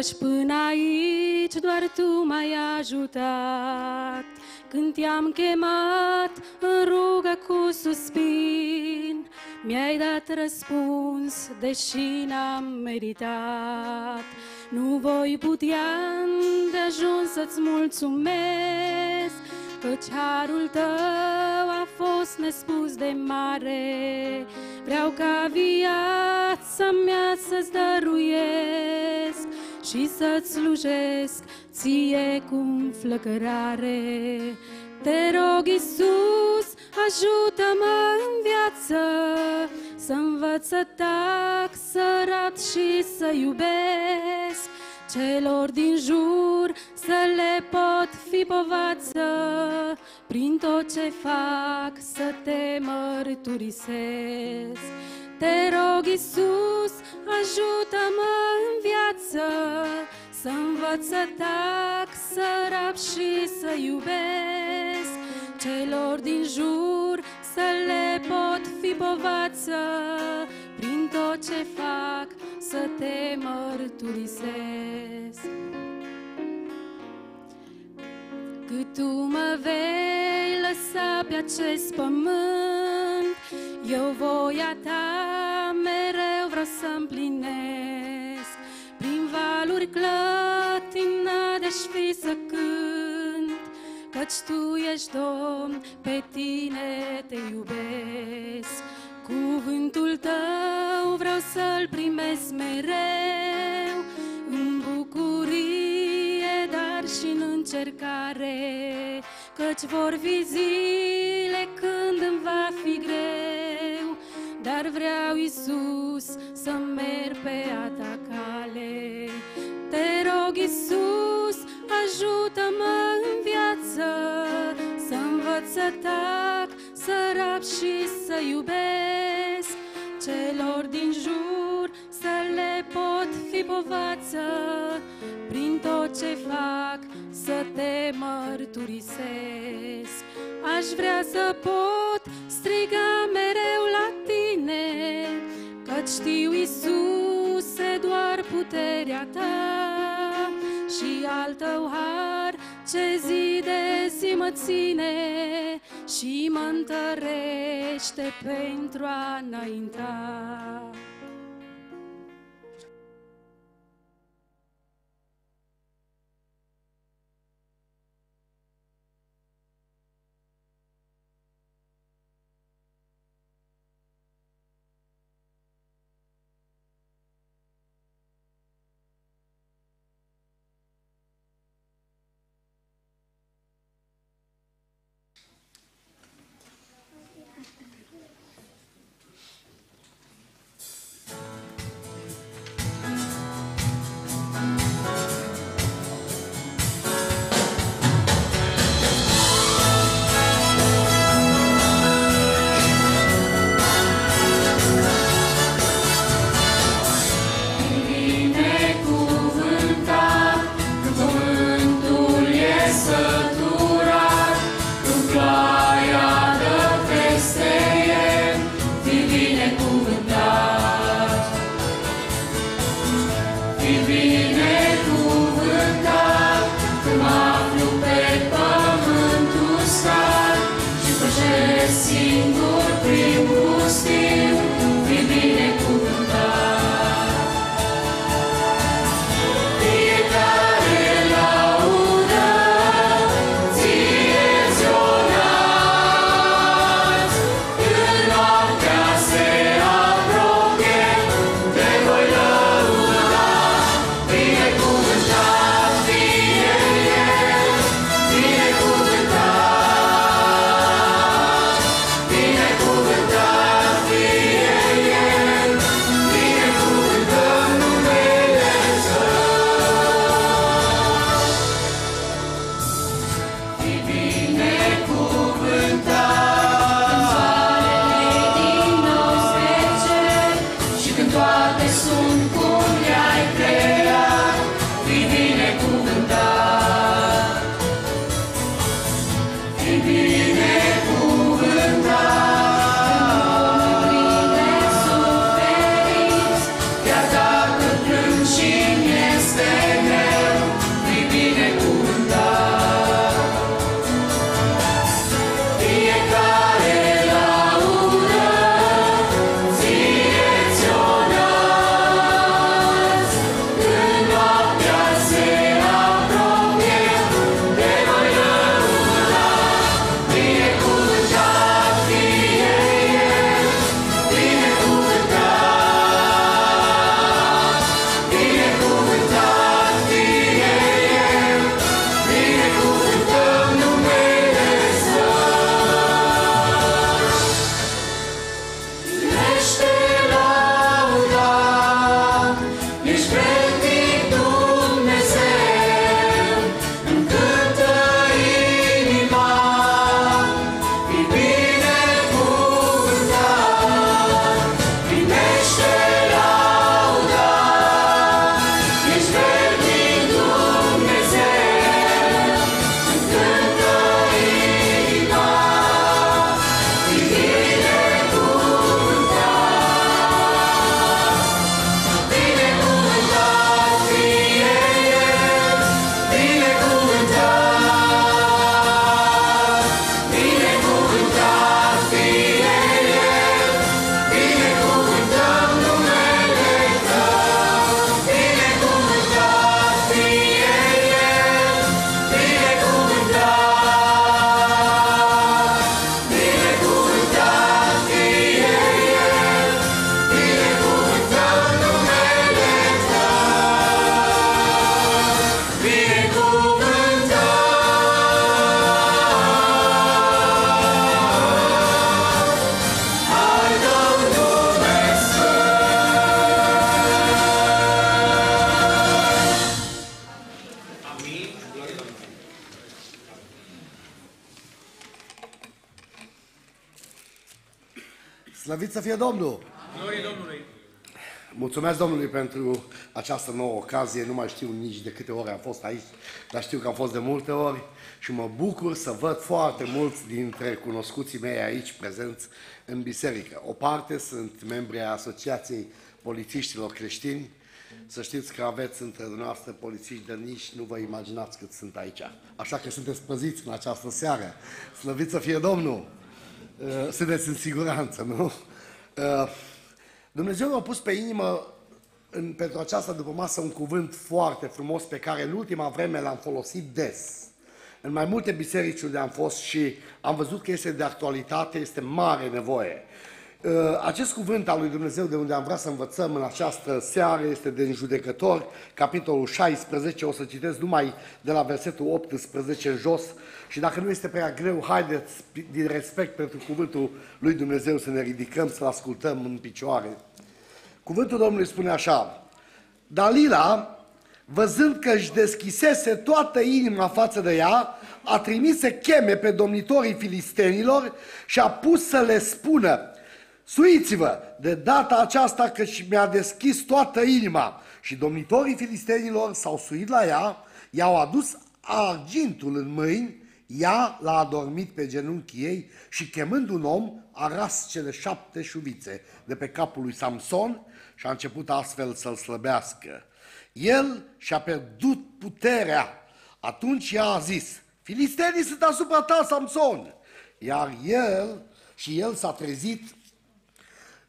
Căci până aici doar Tu m-ai ajutat. Când te-am chemat în rugă cu suspin, Mi-ai dat răspuns, deși n-am meritat. Nu voi putea de ajuns să-ți mulțumesc, Căci harul tău a fost nespus de mare. Vreau ca viața mea să-ți dăruiesc și să-ți slujesc ție cu înflăcărare. Te rog, Iisus, ajută-mă în viață să învăț să tac, să rat și să iubesc celor din jur să le pot fi povață prin tot ce fac să te mărturisesc. Te rog, Iisus, ajută-mă în viață să învăț să tac, să rap și să iubesc celor din jur să le pot fi povață prin tot ce fac să te mărturisesc. Cât tu mă vei lăsa pe acest pământ, eu voia ta mereu vreau să împlinesc. Prin valuri clătinate aș fi să cânt, Căci tu ești Domn, pe tine te iubesc. Cuvântul tău vreau să-l primesc mereu, în bucurie, dar și în încercare, Căci vor fi zile când îmi va fi greu, dar vreau, Iisus, să merg pe a ta cale. Te rog, Iisus, ajută-mă în viață, să învăț să tac, să rap și să iubesc celor din jur, să le pot fi povață prin tot ce fac, să te mărturisesc. Aș vrea să pot striga mereu la tine, Căci știu, puterea ta și al tău har ce zi de zi mă ține și mă întărește pentru a înainta. Slăvit să fie Domnul! Glorie Domnului! Mulțumesc Domnului pentru această nouă ocazie. Nu mai știu nici de câte ori am fost aici, dar știu că am fost de multe ori și mă bucur să văd foarte mulți dintre cunoscuții mei aici prezenți în biserică. O parte sunt membri ai Asociației Polițiștilor Creștini Să știți că aveți între dumneavoastră polițiști de nici nu vă imaginați cât sunt aici. Așa că sunteți păziți în această seară. Slăvit să fie Domnul! Uh, Sunteți în siguranță, nu? Uh, Dumnezeu mi-a pus pe inimă în, pentru aceasta după masă un cuvânt foarte frumos pe care în ultima vreme l-am folosit des. În mai multe biserici unde am fost și am văzut că este de actualitate, este mare nevoie. Uh, Acest cuvânt al lui Dumnezeu de unde am vrea să învățăm în această seară este din Judecători, capitolul 16, o să citesc numai de la versetul 18 în jos și dacă nu este prea greu, haideți din respect pentru cuvântul lui Dumnezeu să ne ridicăm, să-l ascultăm în picioare. Cuvântul Domnului spune așa, Dalila, văzând că își deschisese toată inima față de ea, a trimis să cheme pe domnitorii filistenilor și a pus să le spună, Suiți-vă de data aceasta că și mi-a deschis toată inima. Și domnitorii filistenilor s-au suit la ea, i-au adus argintul în mâini, ea l-a adormit pe genunchii ei și chemând un om, a ras cele șapte șuvițe de pe capul lui Samson și a început astfel să-l slăbească. El și-a pierdut puterea. Atunci ea a zis, filistenii sunt asupra ta, Samson. Iar el și el s-a trezit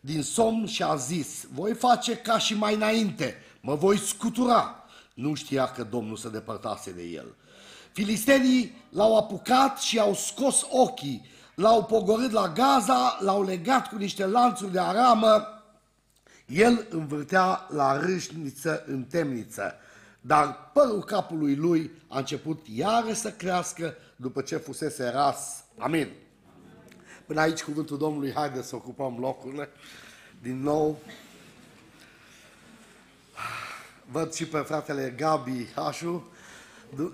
din somn și a zis, voi face ca și mai înainte, mă voi scutura. Nu știa că Domnul se depărtase de el. Filistenii l-au apucat și au scos ochii, l-au pogorât la Gaza, l-au legat cu niște lanțuri de aramă, el învârtea la râșniță în temniță, dar părul capului lui a început iară să crească după ce fusese ras. Amin. Până aici cuvântul Domnului, haideți să ocupăm locurile. Din nou, văd și pe fratele Gabi Hașu.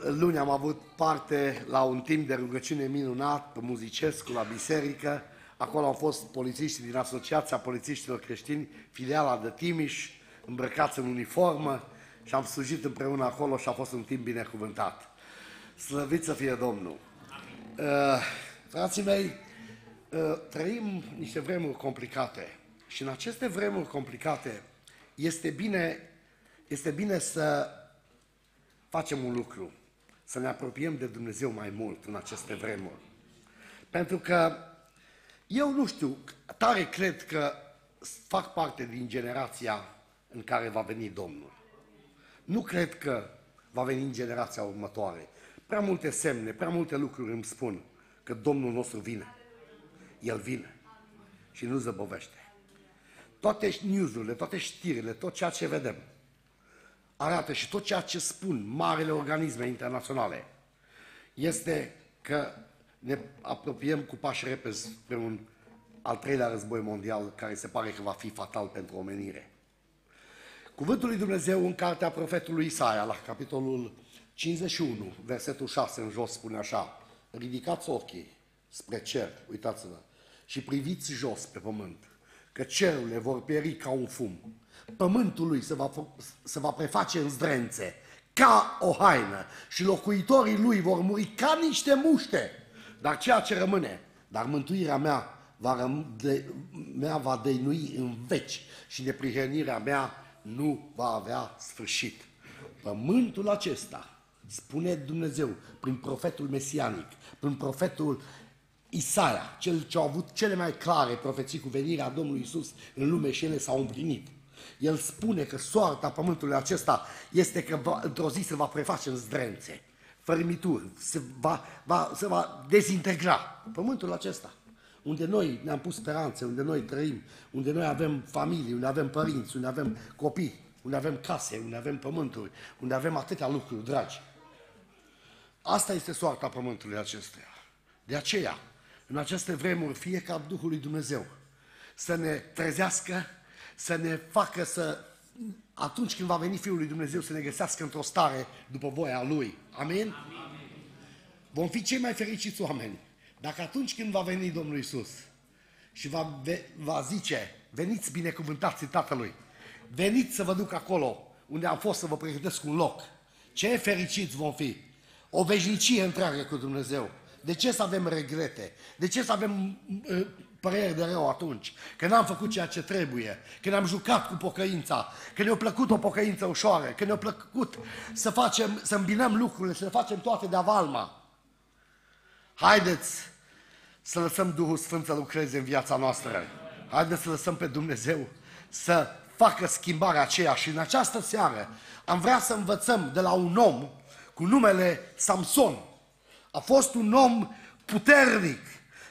Luni am avut parte la un timp de rugăciune minunat pe muzicescu la biserică. Acolo au fost polițiștii din Asociația Polițiștilor Creștini, filiala de Timiș, îmbrăcați în uniformă și am slujit împreună acolo și a fost un timp binecuvântat. Slăvit să fie Domnul! Uh, frații mei, uh, trăim niște vremuri complicate și în aceste vremuri complicate este bine, este bine să facem un lucru, să ne apropiem de Dumnezeu mai mult în aceste vremuri. Pentru că eu nu știu, tare cred că fac parte din generația în care va veni Domnul. Nu cred că va veni în generația următoare. Prea multe semne, prea multe lucruri îmi spun că Domnul nostru vine. El vine și nu zăbovește. Toate news-urile, toate știrile, tot ceea ce vedem, arată și tot ceea ce spun marele organisme internaționale este că ne apropiem cu pași repezi spre un al treilea război mondial care se pare că va fi fatal pentru omenire. Cuvântul lui Dumnezeu în cartea profetului Isaia, la capitolul 51, versetul 6 în jos, spune așa, ridicați ochii spre cer, uitați-vă, și priviți jos pe pământ, că cerurile vor pieri ca un fum. Pământul lui se va, se va preface în zdrențe, ca o haină și locuitorii lui vor muri ca niște muște. Dar ceea ce rămâne, dar mântuirea mea va, răm, de, mea va deinui în veci și neprihănirea mea nu va avea sfârșit. Pământul acesta, spune Dumnezeu, prin profetul mesianic, prin profetul Isaia, cel ce a avut cele mai clare profeții cu venirea Domnului Isus în lume și ele s-au împlinit. El spune că soarta pământului acesta este că va, într-o zi se va preface în zdrențe, fărâmituri, se va, va, se va dezintegra pământul acesta unde noi ne-am pus speranțe, unde noi trăim, unde noi avem familie, unde avem părinți, unde avem copii, unde avem case, unde avem pământuri, unde avem atâtea lucruri dragi. Asta este soarta pământului acestuia. De aceea, în aceste vremuri, fie ca Duhul lui Dumnezeu să ne trezească, să ne facă să, atunci când va veni Fiul lui Dumnezeu, să ne găsească într-o stare după voia Lui. Amin? Amin. Vom fi cei mai fericiți oameni dacă atunci când va veni Domnul Isus și va, va zice, veniți binecuvântați Tatălui, veniți să vă duc acolo unde am fost să vă pregătesc un loc, ce fericiți vom fi! O veșnicie întreagă cu Dumnezeu. De ce să avem regrete? De ce să avem uh, păreri de rău atunci? Că n-am făcut ceea ce trebuie, că ne-am jucat cu pocăința, că ne-a plăcut o pocăință ușoară, că ne-a plăcut să facem, să îmbinăm lucrurile, să le facem toate de avalma. Haideți să lăsăm Duhul Sfânt să lucreze în viața noastră. Haideți să lăsăm pe Dumnezeu să facă schimbarea aceea și în această seară am vrea să învățăm de la un om cu numele Samson. A fost un om puternic.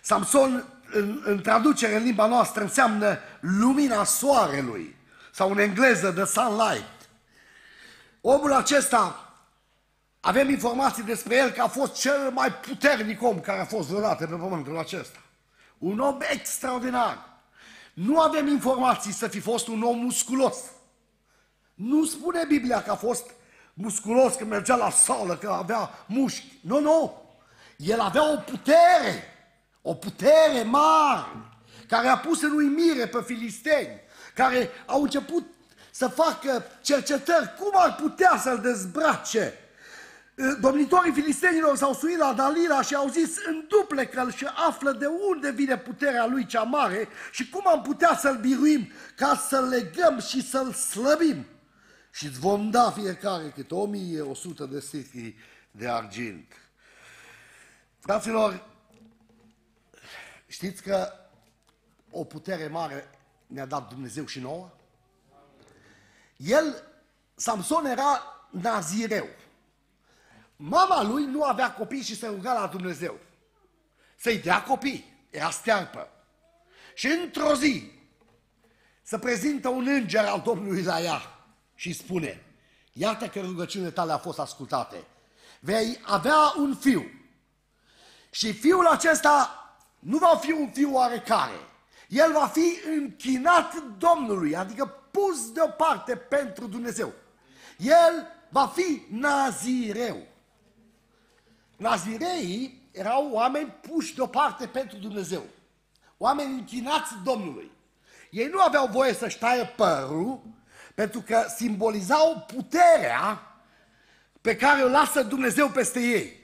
Samson, în, în traducere în limba noastră, înseamnă lumina soarelui sau în engleză the sunlight. Omul acesta, avem informații despre el că a fost cel mai puternic om care a fost vreodată pe pământul acesta. Un om extraordinar. Nu avem informații să fi fost un om musculos. Nu spune Biblia că a fost musculos, că mergea la sală, că avea mușchi. Nu, nu. El avea o putere, o putere mare, care a pus în uimire pe filisteni, care au început să facă cercetări cum ar putea să-l dezbrace domnitorii filistenilor s-au suit la Dalila și au zis în duple că și află de unde vine puterea lui cea mare și cum am putea să-l biruim ca să-l legăm și să-l slăbim. Și îți vom da fiecare câte 1100 de sticli de argint. Fraților, știți că o putere mare ne-a dat Dumnezeu și nouă? El, Samson, era nazireu. Mama lui nu avea copii și se ruga la Dumnezeu să-i dea copii. Era stearpă. Și într-o zi se prezintă un înger al Domnului la ea și spune, iată că rugăciunile tale au fost ascultate. Vei avea un fiu. Și fiul acesta nu va fi un fiu oarecare. El va fi închinat Domnului, adică pus deoparte pentru Dumnezeu. El va fi nazireu. Nazireii erau oameni puși deoparte pentru Dumnezeu. Oameni închinați Domnului. Ei nu aveau voie să-și taie părul, pentru că simbolizau puterea pe care o lasă Dumnezeu peste ei.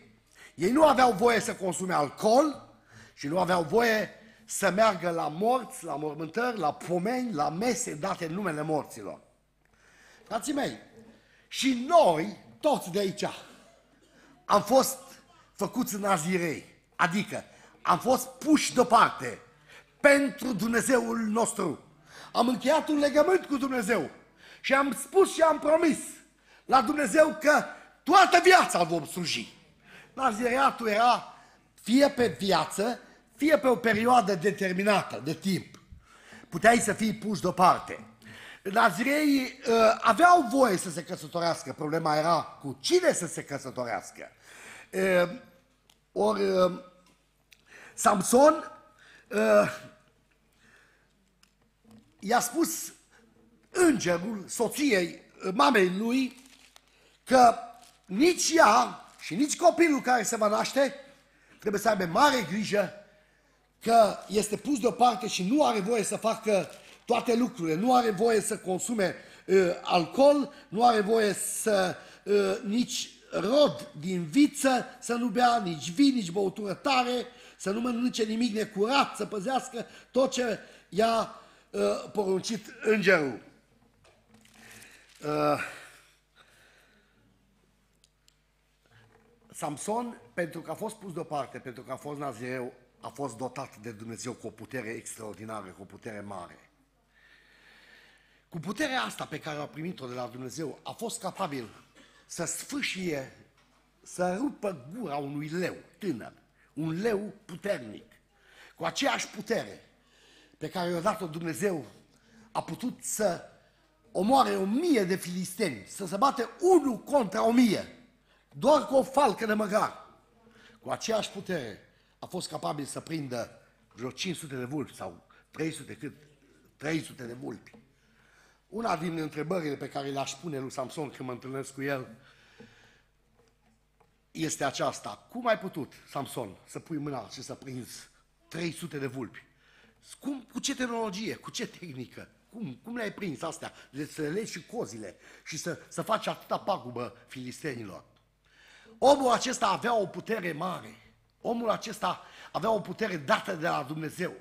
Ei nu aveau voie să consume alcool și nu aveau voie să meargă la morți, la mormântări, la pomeni, la mese date în numele morților. Frații mei, și noi, toți de aici, am fost făcuți nazirei, adică am fost puși deoparte pentru Dumnezeul nostru. Am încheiat un legământ cu Dumnezeu și am spus și am promis la Dumnezeu că toată viața vom sluji. Nazireatul era fie pe viață, fie pe o perioadă determinată de timp. Puteai să fii pus deoparte. Nazirei uh, aveau voie să se căsătorească, problema era cu cine să se căsătorească. Uh, ori uh, Samson uh, i-a spus îngerul soției, uh, mamei lui, că nici ea și nici copilul care se va naște trebuie să aibă mare grijă că este pus deoparte și nu are voie să facă toate lucrurile, nu are voie să consume uh, alcool, nu are voie să uh, nici rod din viță, să nu bea nici vin, nici băutură tare, să nu mănânce nimic necurat, să păzească tot ce i-a uh, poruncit îngerul. Uh, Samson, pentru că a fost pus deoparte, pentru că a fost nazireu, a fost dotat de Dumnezeu cu o putere extraordinară, cu o putere mare. Cu puterea asta pe care a primit-o de la Dumnezeu, a fost capabil să sfâșie, să rupă gura unui leu tânăr, un leu puternic, cu aceeași putere pe care i-a dat-o Dumnezeu, a putut să omoare o mie de filisteni, să se bate unul contra o mie, doar cu o falcă de măgar. Cu aceeași putere a fost capabil să prindă vreo 500 de vulpi sau 300 cât? 300 de vulpi. Una din întrebările pe care le-aș pune lui Samson când mă întâlnesc cu el este aceasta. Cum ai putut, Samson, să pui mâna și să prinzi 300 de vulpi? Cum, cu ce tehnologie, cu ce tehnică? Cum, cum le-ai prins astea? De să le legi și cozile și să, să faci atâta pagubă filistenilor. Omul acesta avea o putere mare. Omul acesta avea o putere dată de la Dumnezeu.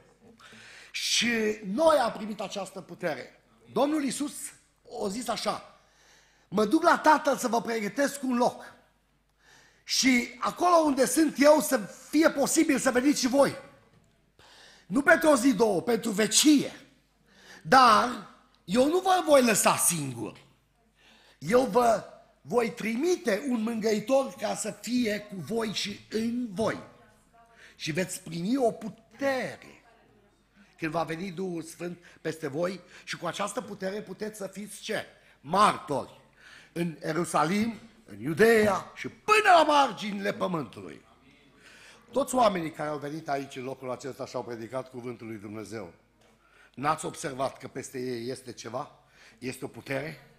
Și noi am primit această putere. Domnul Iisus a zis așa, mă duc la Tatăl să vă pregătesc un loc. Și acolo unde sunt eu să fie posibil să veniți și voi. Nu pentru o zi, două, pentru vecie. Dar eu nu vă voi lăsa singur. Eu vă voi trimite un mângăitor ca să fie cu voi și în voi. Și veți primi o putere când va veni Duhul Sfânt peste voi și cu această putere puteți să fiți ce? Martori în Ierusalim, în Iudeea și până la marginile pământului. Toți oamenii care au venit aici în locul acesta și au predicat cuvântul lui Dumnezeu, n-ați observat că peste ei este ceva? Este o putere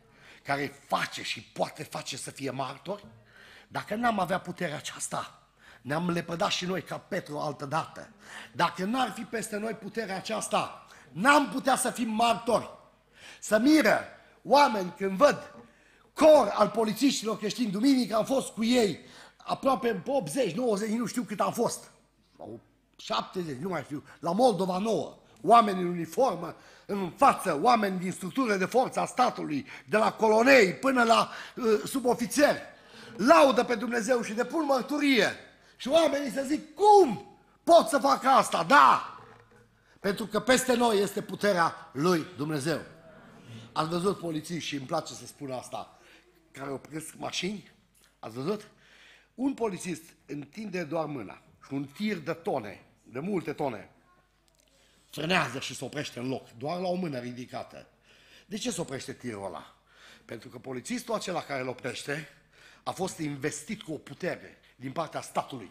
care face și poate face să fie martori? Dacă n-am avea puterea aceasta, ne-am lepădat și noi ca Petru altă dată. Dacă n-ar fi peste noi puterea aceasta, n-am putea să fim martori. Să miră oameni când văd cor al polițiștilor creștini, duminică am fost cu ei, aproape 80, 90, nu știu cât am fost, sau 70, nu mai știu, la Moldova nouă, oameni în uniformă, în față, oameni din structurile de forță a statului, de la colonei până la uh, subofițeri, laudă pe Dumnezeu și depun mărturie. Și oamenii să zic, cum pot să fac asta? Da! Pentru că peste noi este puterea lui Dumnezeu. Ați văzut polițiști și îmi place să spun asta, care opresc mașini? Ați văzut? Un polițist întinde doar mâna și un tir de tone, de multe tone, frânează și se oprește în loc, doar la o mână ridicată. De ce se oprește tirul ăla? Pentru că polițistul acela care îl oprește a fost investit cu o putere din partea statului.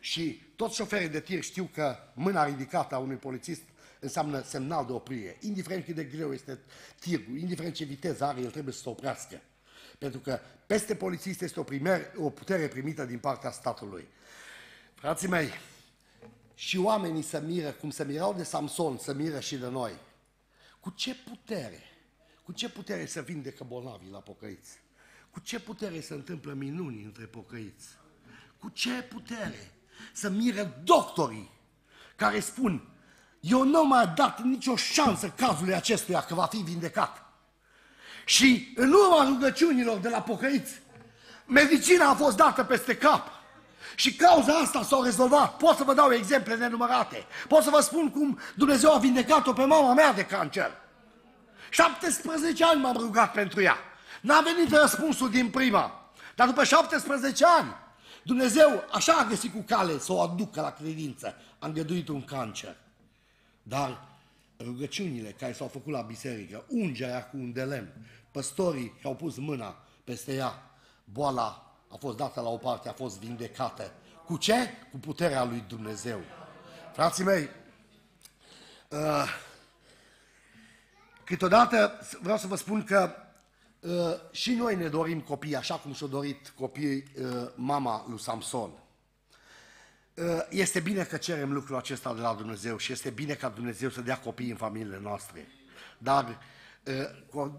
Și toți șoferii de tir știu că mâna ridicată a unui polițist înseamnă semnal de oprire. Indiferent cât de greu este tirul, indiferent ce viteză are, el trebuie să se oprească. Pentru că peste polițist este o, primer, o putere primită din partea statului. Frații mei, și oamenii să miră, cum se mirau de Samson, să miră și de noi. Cu ce putere? Cu ce putere să vindecă bolnavii la pocăiți? Cu ce putere se întâmplă minuni între pocăiți? Cu ce putere să miră doctorii care spun eu nu m-am dat nicio șansă cazului acestuia că va fi vindecat. Și în urma rugăciunilor de la pocăiți, medicina a fost dată peste cap. Și cauza asta s-a rezolvat. Pot să vă dau exemple nenumărate. Pot să vă spun cum Dumnezeu a vindecat-o pe mama mea de cancer. 17 ani m-am rugat pentru ea. N-a venit răspunsul din prima. Dar după 17 ani, Dumnezeu așa a găsit cu cale să o aducă la credință. A îngăduit un cancer. Dar rugăciunile care s-au făcut la biserică, ungerea cu un de lemn, păstorii care au pus mâna peste ea, boala a fost dată la o parte, a fost vindecată. Cu ce? Cu puterea lui Dumnezeu. Frații mei, uh, câteodată vreau să vă spun că uh, și noi ne dorim copii, așa cum și-a dorit copiii uh, mama lui Samson. Uh, este bine că cerem lucrul acesta de la Dumnezeu și este bine ca Dumnezeu să dea copii în familiile noastre. Dar uh,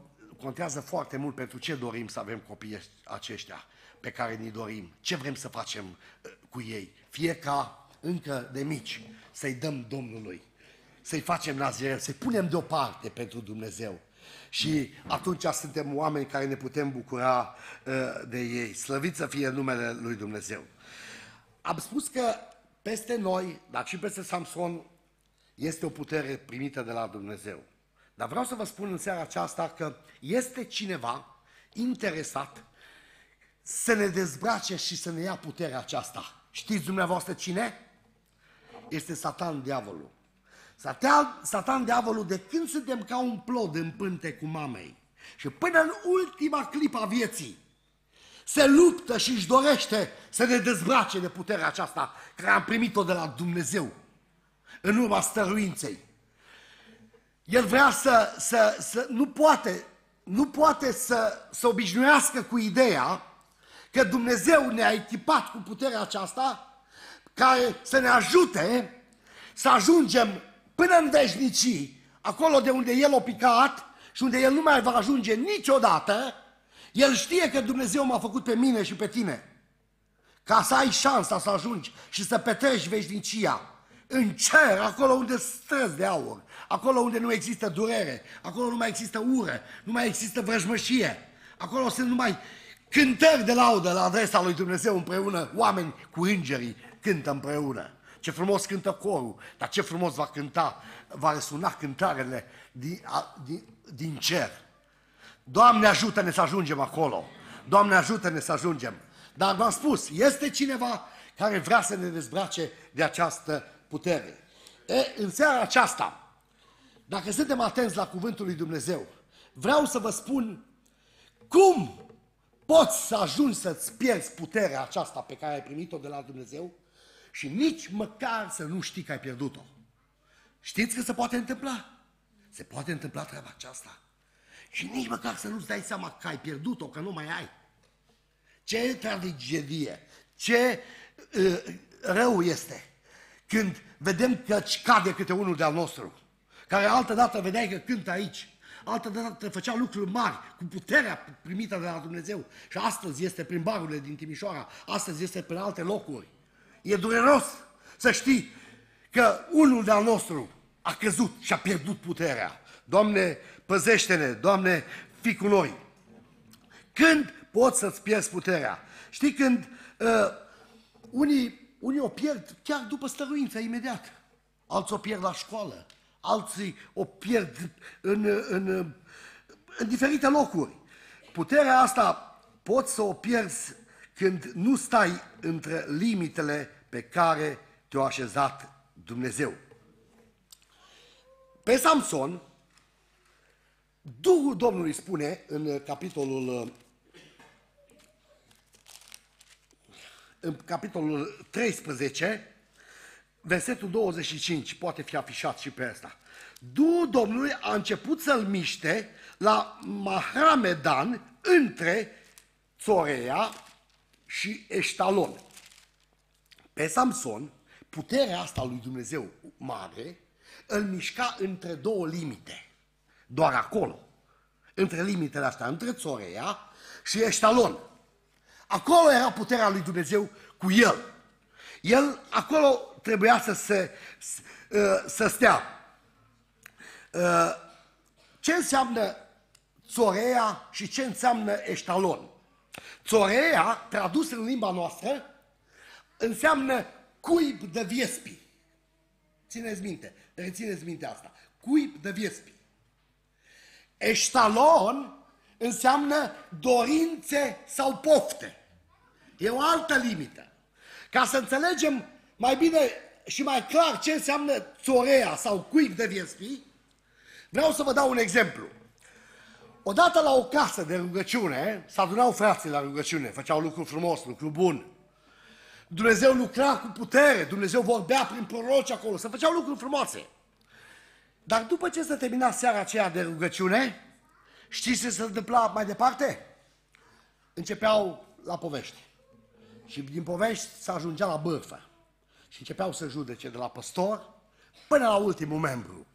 contează foarte mult pentru ce dorim să avem copii aceștia pe care ni dorim. Ce vrem să facem uh, cu ei? Fie ca încă de mici să-i dăm Domnului, să-i facem nazire, să-i punem deoparte pentru Dumnezeu. Și atunci suntem oameni care ne putem bucura de ei. Slăvit să fie numele lui Dumnezeu. Am spus că peste noi, dar și peste Samson, este o putere primită de la Dumnezeu. Dar vreau să vă spun în seara aceasta că este cineva interesat să ne dezbrace și să ne ia puterea aceasta. Știți dumneavoastră cine? Este Satan, diavolul. Satan, Satan, diavolul, de când suntem ca un plod în pânte cu mamei și până în ultima clipă a vieții, se luptă și își dorește să ne dezbrace de puterea aceasta care am primit-o de la Dumnezeu în urma stăruinței. El vrea să, să, să nu poate, nu poate să, să obișnuiască cu ideea că Dumnezeu ne-a echipat cu puterea aceasta care să ne ajute să ajungem până în veșnicii, acolo de unde El a picat și unde El nu mai va ajunge niciodată, el știe că Dumnezeu m-a făcut pe mine și pe tine. Ca să ai șansa să ajungi și să petreci veșnicia în cer, acolo unde străzi de aur, acolo unde nu există durere, acolo nu mai există ură, nu mai există vrăjmășie, acolo sunt numai cântări de laudă la adresa lui Dumnezeu împreună, oameni cu îngerii cântă împreună. Ce frumos cântă corul, dar ce frumos va cânta, va răsuna cântarele din, a, din, din cer. Doamne ajută-ne să ajungem acolo. Doamne ajută-ne să ajungem. Dar v-am spus, este cineva care vrea să ne dezbrace de această putere. E, în seara aceasta, dacă suntem atenți la cuvântul lui Dumnezeu, vreau să vă spun cum poți să ajungi să-ți pierzi puterea aceasta pe care ai primit-o de la Dumnezeu și nici măcar să nu știi că ai pierdut-o. Știți că se poate întâmpla? Se poate întâmpla treaba aceasta. Și nici măcar să nu-ți dai seama că ai pierdut-o, că nu mai ai. Ce tragedie, ce uh, rău este când vedem că cade câte unul de-al nostru, care altă dată vedeai că cântă aici, altă dată făcea lucruri mari, cu puterea primită de la Dumnezeu și astăzi este prin barurile din Timișoara, astăzi este prin alte locuri. E dureros să știi că unul de-al nostru a căzut și a pierdut puterea. Doamne, păzește-ne, Doamne, fii cu noi. Când poți să-ți pierzi puterea? Știi când uh, unii, unii o pierd chiar după stăruință, imediat. Alții o pierd la școală, alții o pierd în, în, în diferite locuri. Puterea asta poți să o pierzi când nu stai între limitele pe care te-a așezat Dumnezeu. Pe Samson, Duhul Domnului spune în capitolul în capitolul 13, versetul 25, poate fi afișat și pe ăsta. Duhul Domnului a început să-l miște la Mahramedan între Țorea și Eștalon. Pe Samson, puterea asta lui Dumnezeu mare îl mișca între două limite. Doar acolo. Între limitele astea, între Țorea și Eștalon. Acolo era puterea lui Dumnezeu cu el. El acolo trebuia să, se, să, să stea. Ce înseamnă Țorea și ce înseamnă Eștalon? Țorea, tradus în limba noastră, înseamnă cuib de viespi. Țineți minte, rețineți minte asta. Cuib de viespi. Eștalon înseamnă dorințe sau pofte. E o altă limită. Ca să înțelegem mai bine și mai clar ce înseamnă țorea sau cuib de viespi, vreau să vă dau un exemplu. Odată la o casă de rugăciune, se adunau frații la rugăciune, făceau lucru frumos, lucru bun. Dumnezeu lucra cu putere, Dumnezeu vorbea prin proroci acolo, se făceau lucruri frumoase. Dar după ce se termina seara aceea de rugăciune, știți ce se întâmpla mai departe? Începeau la povești. Și din povești se ajungea la bârfă. Și începeau să judece de la păstor până la ultimul membru.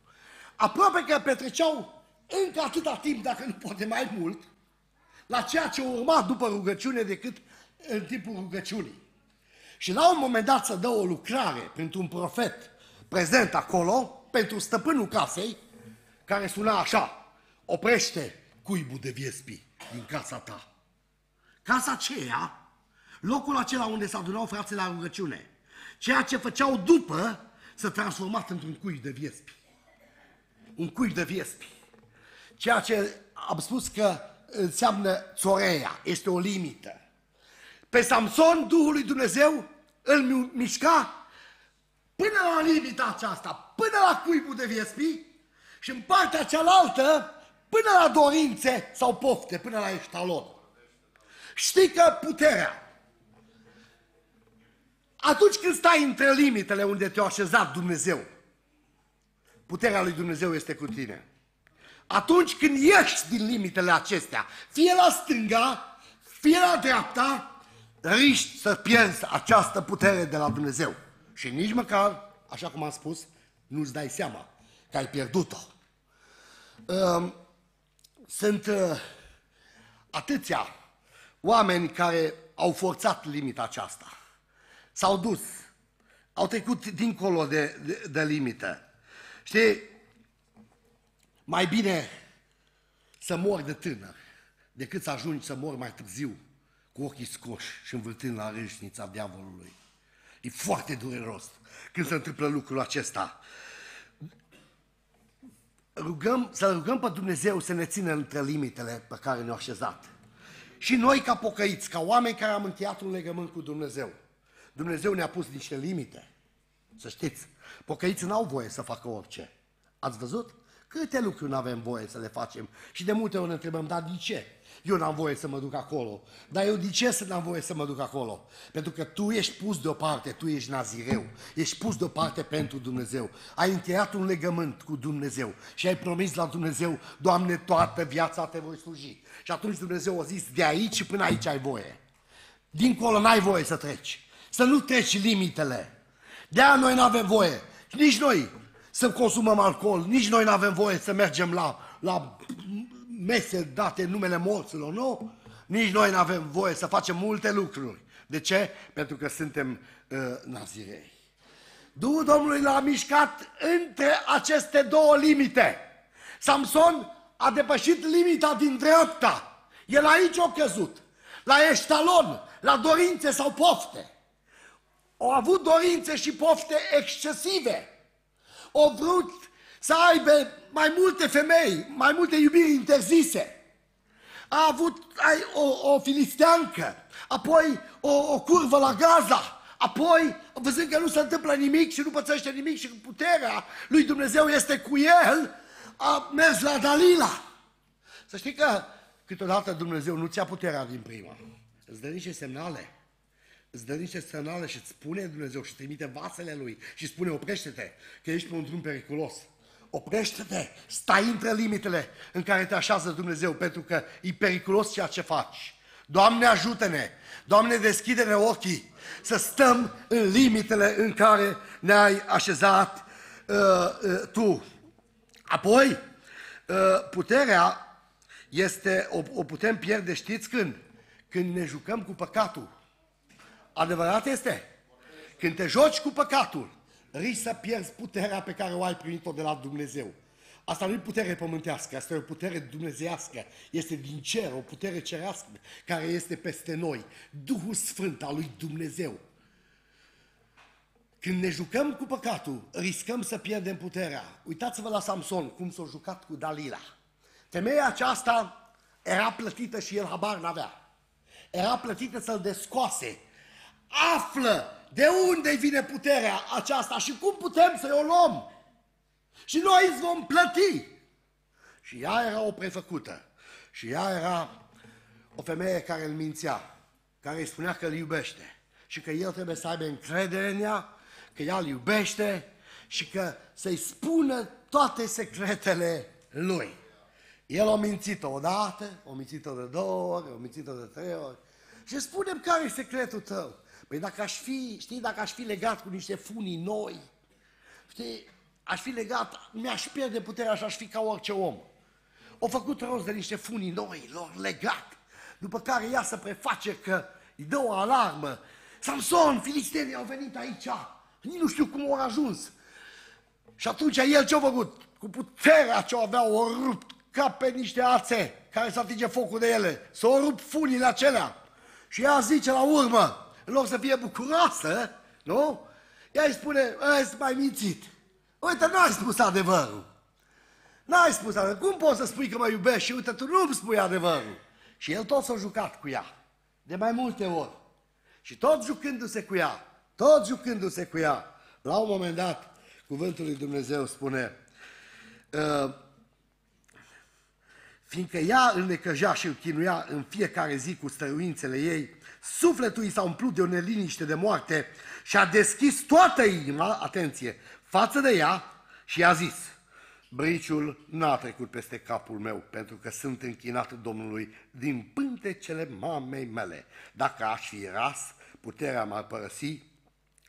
Aproape că petreceau încă atâta timp, dacă nu poate mai mult, la ceea ce urma după rugăciune decât în timpul rugăciunii. Și la un moment dat să dă o lucrare pentru un profet prezent acolo, pentru stăpânul casei, care suna așa, oprește cuibul de viespi din casa ta. Casa aceea, locul acela unde se adunau frații la rugăciune, ceea ce făceau după, s-a transformat într-un cuib de viespi. Un cuib de viespi. Ceea ce am spus că înseamnă țoreia, este o limită. Pe Samson, Duhul lui Dumnezeu îl mișca până la limita aceasta, până la cuibul de viespi și în partea cealaltă până la dorințe sau pofte, până la eștalon. Știi că puterea, atunci când stai între limitele unde te-a așezat Dumnezeu, puterea lui Dumnezeu este cu tine. Atunci când ieși din limitele acestea, fie la stânga, fie la dreapta, riști să pierzi această putere de la Dumnezeu. Și nici măcar, așa cum am spus, nu-ți dai seama că ai pierdut-o. Um, sunt uh, atâția oameni care au forțat limita aceasta. S-au dus, au trecut dincolo de, de, de limită. Știi, mai bine să mor de tânăr decât să ajungi să mor mai târziu cu ochii scoși și învârtind la râșnița diavolului. E foarte dureros când se întâmplă lucrul acesta. Rugăm, să rugăm pe Dumnezeu să ne țină între limitele pe care ne-a așezat. Și noi ca pocăiți, ca oameni care am încheiat un legământ cu Dumnezeu, Dumnezeu ne-a pus niște limite. Să știți, pocăiții n-au voie să facă orice. Ați văzut? Câte lucruri nu avem voie să le facem? Și de multe ori ne întrebăm, dar de ce? Eu n-am voie să mă duc acolo. Dar eu de ce să n-am voie să mă duc acolo? Pentru că tu ești pus deoparte, tu ești nazireu, ești pus deoparte pentru Dumnezeu. Ai încheiat un legământ cu Dumnezeu și ai promis la Dumnezeu, Doamne, toată viața te voi sluji. Și atunci Dumnezeu a zis, de aici și până aici ai voie. Dincolo n-ai voie să treci. Să nu treci limitele. De-aia noi nu avem voie. Nici noi să consumăm alcool, nici noi nu avem voie să mergem la, la mese date în numele morților, nu? Nici noi nu avem voie să facem multe lucruri. De ce? Pentru că suntem uh, nazirei. Duhul Domnului l-a mișcat între aceste două limite. Samson a depășit limita din dreapta. El aici a căzut. La eștalon, la dorințe sau pofte. Au avut dorințe și pofte excesive. Au vrut să aibă mai multe femei, mai multe iubiri interzise. A avut ai, o, o filisteancă, apoi o, o curvă la Gaza, apoi, văzând că nu se întâmplă nimic și nu pățește nimic și puterea lui Dumnezeu este cu el, a mers la Dalila. Să știi că câteodată Dumnezeu nu ți-a puterea din prima. Îți dă niște semnale. Îți dă niște semnale și îți spune Dumnezeu și trimite vasele Lui și spune oprește-te, că ești pe un drum periculos. Oprește-te, stai între limitele în care te așează Dumnezeu, pentru că e periculos ceea ce faci. Doamne ajută-ne, Doamne deschide-ne ochii să stăm în limitele în care ne-ai așezat uh, uh, Tu. Apoi, uh, puterea este, o, o putem pierde, știți când? Când ne jucăm cu păcatul. Adevărat este? Când te joci cu păcatul, risci să pierzi puterea pe care o ai primit-o de la Dumnezeu. Asta nu e putere pământească, asta e o putere dumnezească. Este din cer, o putere cerească care este peste noi. Duhul Sfânt al lui Dumnezeu. Când ne jucăm cu păcatul, riscăm să pierdem puterea. Uitați-vă la Samson, cum s-a jucat cu Dalila. Femeia aceasta era plătită și el habar n-avea. Era plătită să-l descoase. Află de unde vine puterea aceasta și cum putem să o luăm. Și noi îți vom plăti. Și ea era o prefăcută. Și ea era o femeie care îl mințea, care îi spunea că îl iubește și că el trebuie să aibă încredere în ea, că ea îl iubește și că să-i spună toate secretele lui. El a mințit-o odată, a mințit-o de două ori, a mințit-o de trei ori. Și spunem care e secretul tău. Păi dacă aș fi, știi, dacă aș fi legat cu niște funii noi, știi, aș fi legat, mi-aș pierde puterea și aș fi ca orice om. O făcut rost de niște funii noi, lor legat, după care ea se preface că îi dă o alarmă. Samson, filistenii au venit aici, nici nu știu cum au ajuns. Și atunci el ce-a făcut? Cu puterea ce avea, o rupt ca pe niște ațe care să atinge focul de ele. S-au rupt funile acelea. Și ea zice la urmă, în loc să fie bucuroasă, nu? Ea îi spune, ești mai mințit. Uite, n-ai spus adevărul. N-ai spus adevărul. Cum poți să spui că mă iubești și uite, tu nu-mi spui adevărul. Și el tot s-a jucat cu ea, de mai multe ori. Și tot jucându-se cu ea, tot jucându-se cu ea, la un moment dat, cuvântul lui Dumnezeu spune, uh, fiindcă ea îl necăja și îl chinuia în fiecare zi cu stăruințele ei, sufletul i s-a umplut de o neliniște de moarte și a deschis toată inima, atenție, față de ea și a zis, briciul n-a trecut peste capul meu, pentru că sunt închinat Domnului din pântecele mamei mele. Dacă aș fi ras, puterea m-ar părăsi,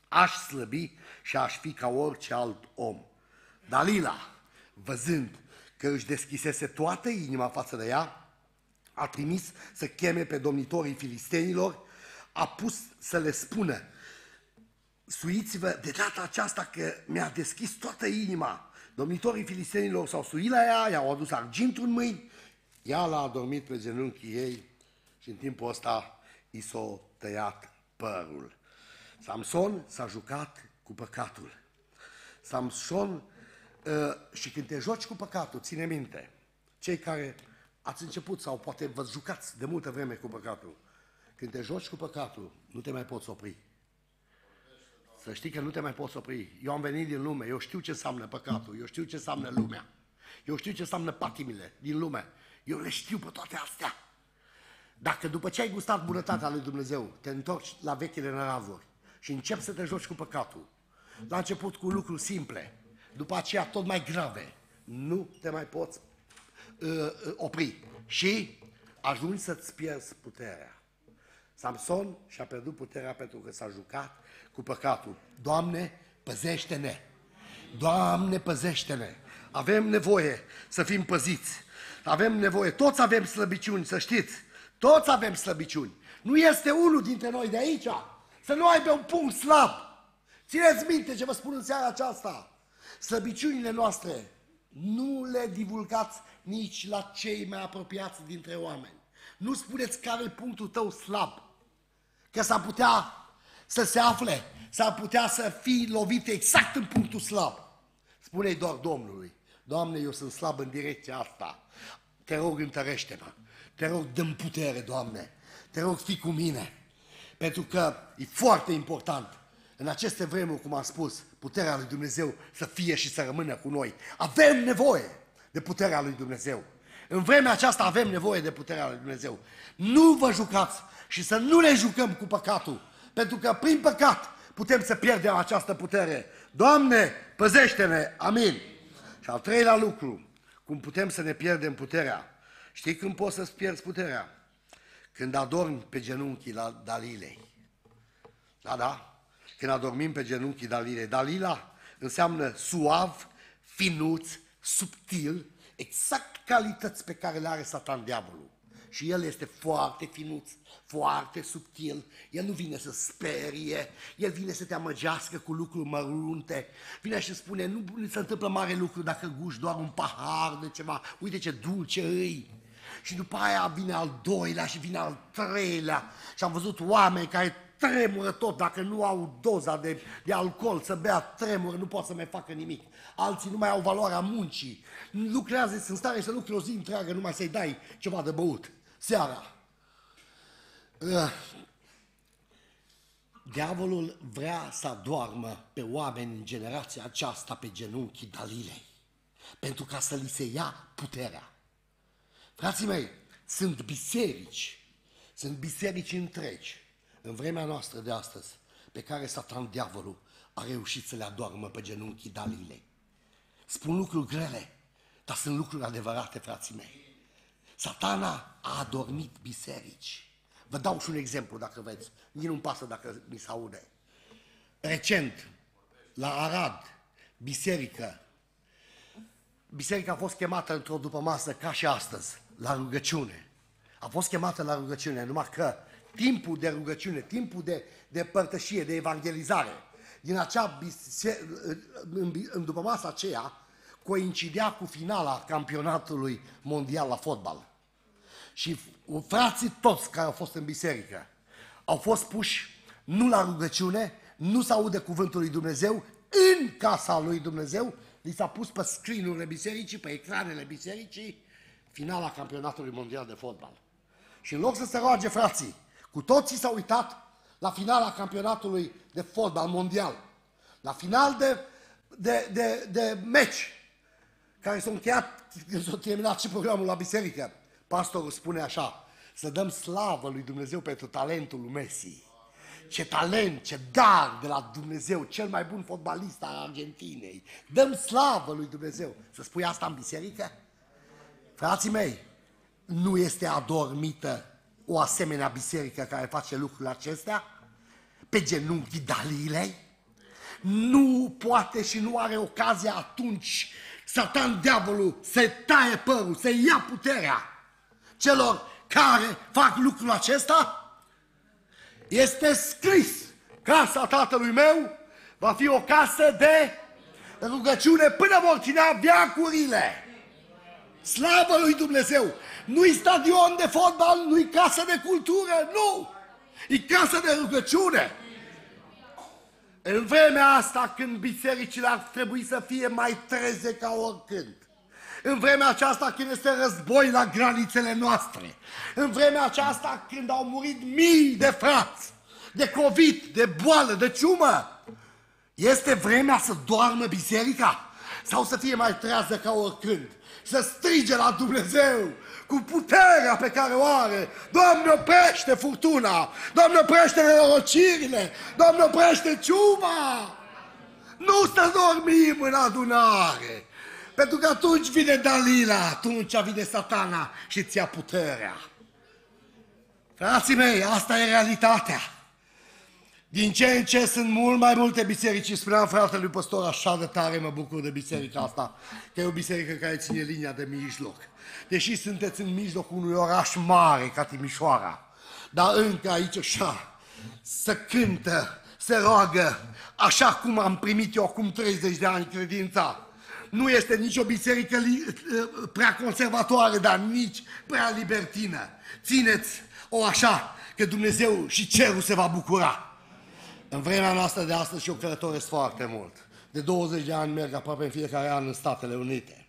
aș slăbi și aș fi ca orice alt om. Dalila, văzând că își deschisese toată inima față de ea, a trimis să cheme pe domnitorii filistenilor, a pus să le spună, suiți-vă de data aceasta că mi-a deschis toată inima. Domnitorii filistenilor s-au suit la ea, i-au adus argintul în mâini, ea l-a adormit pe genunchii ei și în timpul ăsta i s-a tăiat părul. Samson s-a jucat cu păcatul. Samson, uh, și când te joci cu păcatul, ține minte, cei care ați început sau poate vă jucați de multă vreme cu păcatul, când te joci cu păcatul, nu te mai poți opri. Să știi că nu te mai poți opri. Eu am venit din lume, eu știu ce înseamnă păcatul, eu știu ce înseamnă lumea. Eu știu ce înseamnă patimile din lume. Eu le știu pe toate astea. Dacă după ce ai gustat bunătatea lui Dumnezeu, te întorci la vechile nărazuri și începi să te joci cu păcatul, la început cu lucruri simple, după aceea tot mai grave, nu te mai poți uh, uh, opri și ajungi să-ți pierzi puterea. Samson și-a pierdut puterea pentru că s-a jucat cu păcatul. Doamne, păzește-ne! Doamne, păzește-ne! Avem nevoie să fim păziți. Avem nevoie, toți avem slăbiciuni, să știți. Toți avem slăbiciuni. Nu este unul dintre noi de aici să nu aibă un punct slab. Țineți minte ce vă spun în seara aceasta. Slăbiciunile noastre nu le divulgați nici la cei mai apropiați dintre oameni. Nu spuneți care e punctul tău slab. Că s-ar putea să se afle, s-ar putea să fii lovit exact în punctul slab. Spune-i doar Domnului, Doamne, eu sunt slab în direcția asta. Te rog, întărește-mă. Te rog, dă putere, Doamne. Te rog, fii cu mine. Pentru că e foarte important în aceste vremuri, cum am spus, puterea lui Dumnezeu să fie și să rămână cu noi. Avem nevoie de puterea lui Dumnezeu. În vremea aceasta avem nevoie de puterea lui Dumnezeu. Nu vă jucați și să nu ne jucăm cu păcatul, pentru că prin păcat putem să pierdem această putere. Doamne, păzește-ne! Amin! Și al treilea lucru, cum putem să ne pierdem puterea. Știi când poți să-ți pierzi puterea? Când adormi pe genunchii la Dalilei. Da, da? Când adormim pe genunchii Dalilei. Dalila înseamnă suav, finuț, subtil, exact calități pe care le are satan diavolul. Și el este foarte finuț, foarte subtil, el nu vine să sperie, el vine să te amăgească cu lucruri mărunte, vine și spune, nu se întâmplă mare lucru dacă guși doar un pahar de ceva, uite ce dulce îi. Și după aia vine al doilea și vine al treilea. Și am văzut oameni care tremură tot, dacă nu au doza de, de alcool să bea, tremură, nu pot să mai facă nimic. Alții nu mai au valoarea muncii, lucrează, sunt în stare să lucre o zi întreagă numai să-i dai ceva de băut. Seara. Uh. Diavolul vrea să adoarmă pe oameni în generația aceasta pe genunchii Dalilei, pentru ca să li se ia puterea. Frații mei, sunt biserici, sunt biserici întregi în vremea noastră de astăzi, pe care Satan, diavolul, a reușit să le adoarmă pe genunchii Dalilei. Spun lucruri grele, dar sunt lucruri adevărate, frații mei. Satana a adormit biserici. Vă dau și un exemplu, dacă vreți. Nici nu-mi pasă dacă mi se aude. Recent, la Arad, biserică, biserica a fost chemată într-o după masă ca și astăzi, la rugăciune. A fost chemată la rugăciune, numai că timpul de rugăciune, timpul de, de părtășie, de evangelizare, din acea bise, în, în după masa aceea, coincidea cu finala campionatului mondial la fotbal. Și frații toți care au fost în biserică au fost puși nu la rugăciune, nu să audă cuvântul lui Dumnezeu, în casa lui Dumnezeu, li s-a pus pe screen-urile bisericii, pe ecranele bisericii, finala campionatului mondial de fotbal. Și în loc să se roage frații, cu toții s-au uitat la finala campionatului de fotbal mondial, la final de, de, de, de meci, care s-a încheiat, s-a terminat și programul la biserică. Pastorul spune așa, să dăm slavă lui Dumnezeu pentru talentul lui Messi. Ce talent, ce dar de la Dumnezeu, cel mai bun fotbalist al Argentinei. Dăm slavă lui Dumnezeu. Să spui asta în biserică? Frații mei, nu este adormită o asemenea biserică care face lucrurile acestea? Pe genunchii Dalilei? Nu poate și nu are ocazia atunci Satan, diavolul, să taie părul, să ia puterea celor care fac lucrul acesta? Este scris, casa tatălui meu Va fi o casă de rugăciune până vor ținea viacurile. Slavă lui Dumnezeu! Nu-i stadion de fotbal, nu-i casă de cultură, nu! E casă de rugăciune. În vremea asta când bisericile ar trebui să fie mai treze ca oricând, în vremea aceasta când este război la granițele noastre, în vremea aceasta când au murit mii de frați, de COVID, de boală, de ciumă, este vremea să doarmă biserica? Sau să fie mai trează ca oricând, să strige la Dumnezeu cu puterea pe care o are. Doamne, oprește furtuna! Doamne, oprește nerocirile! Doamne, oprește ciuma! Nu să dormim în adunare! Pentru că atunci vine Dalila, atunci vine satana și ți ia puterea. Frații mei, asta e realitatea. Din ce în ce sunt mult mai multe biserici. Spuneam fratelui păstor, așa de tare mă bucur de biserica asta, că e o biserică care ține linia de mijloc. Deși sunteți în mijlocul unui oraș mare ca Timișoara, dar încă aici așa, să cântă, se roagă, așa cum am primit eu acum 30 de ani credința. Nu este nici o biserică prea conservatoare, dar nici prea libertină. Țineți o așa, că Dumnezeu și cerul se va bucura. În vremea noastră de astăzi și eu călătoresc foarte mult. De 20 de ani merg aproape în fiecare an în Statele Unite.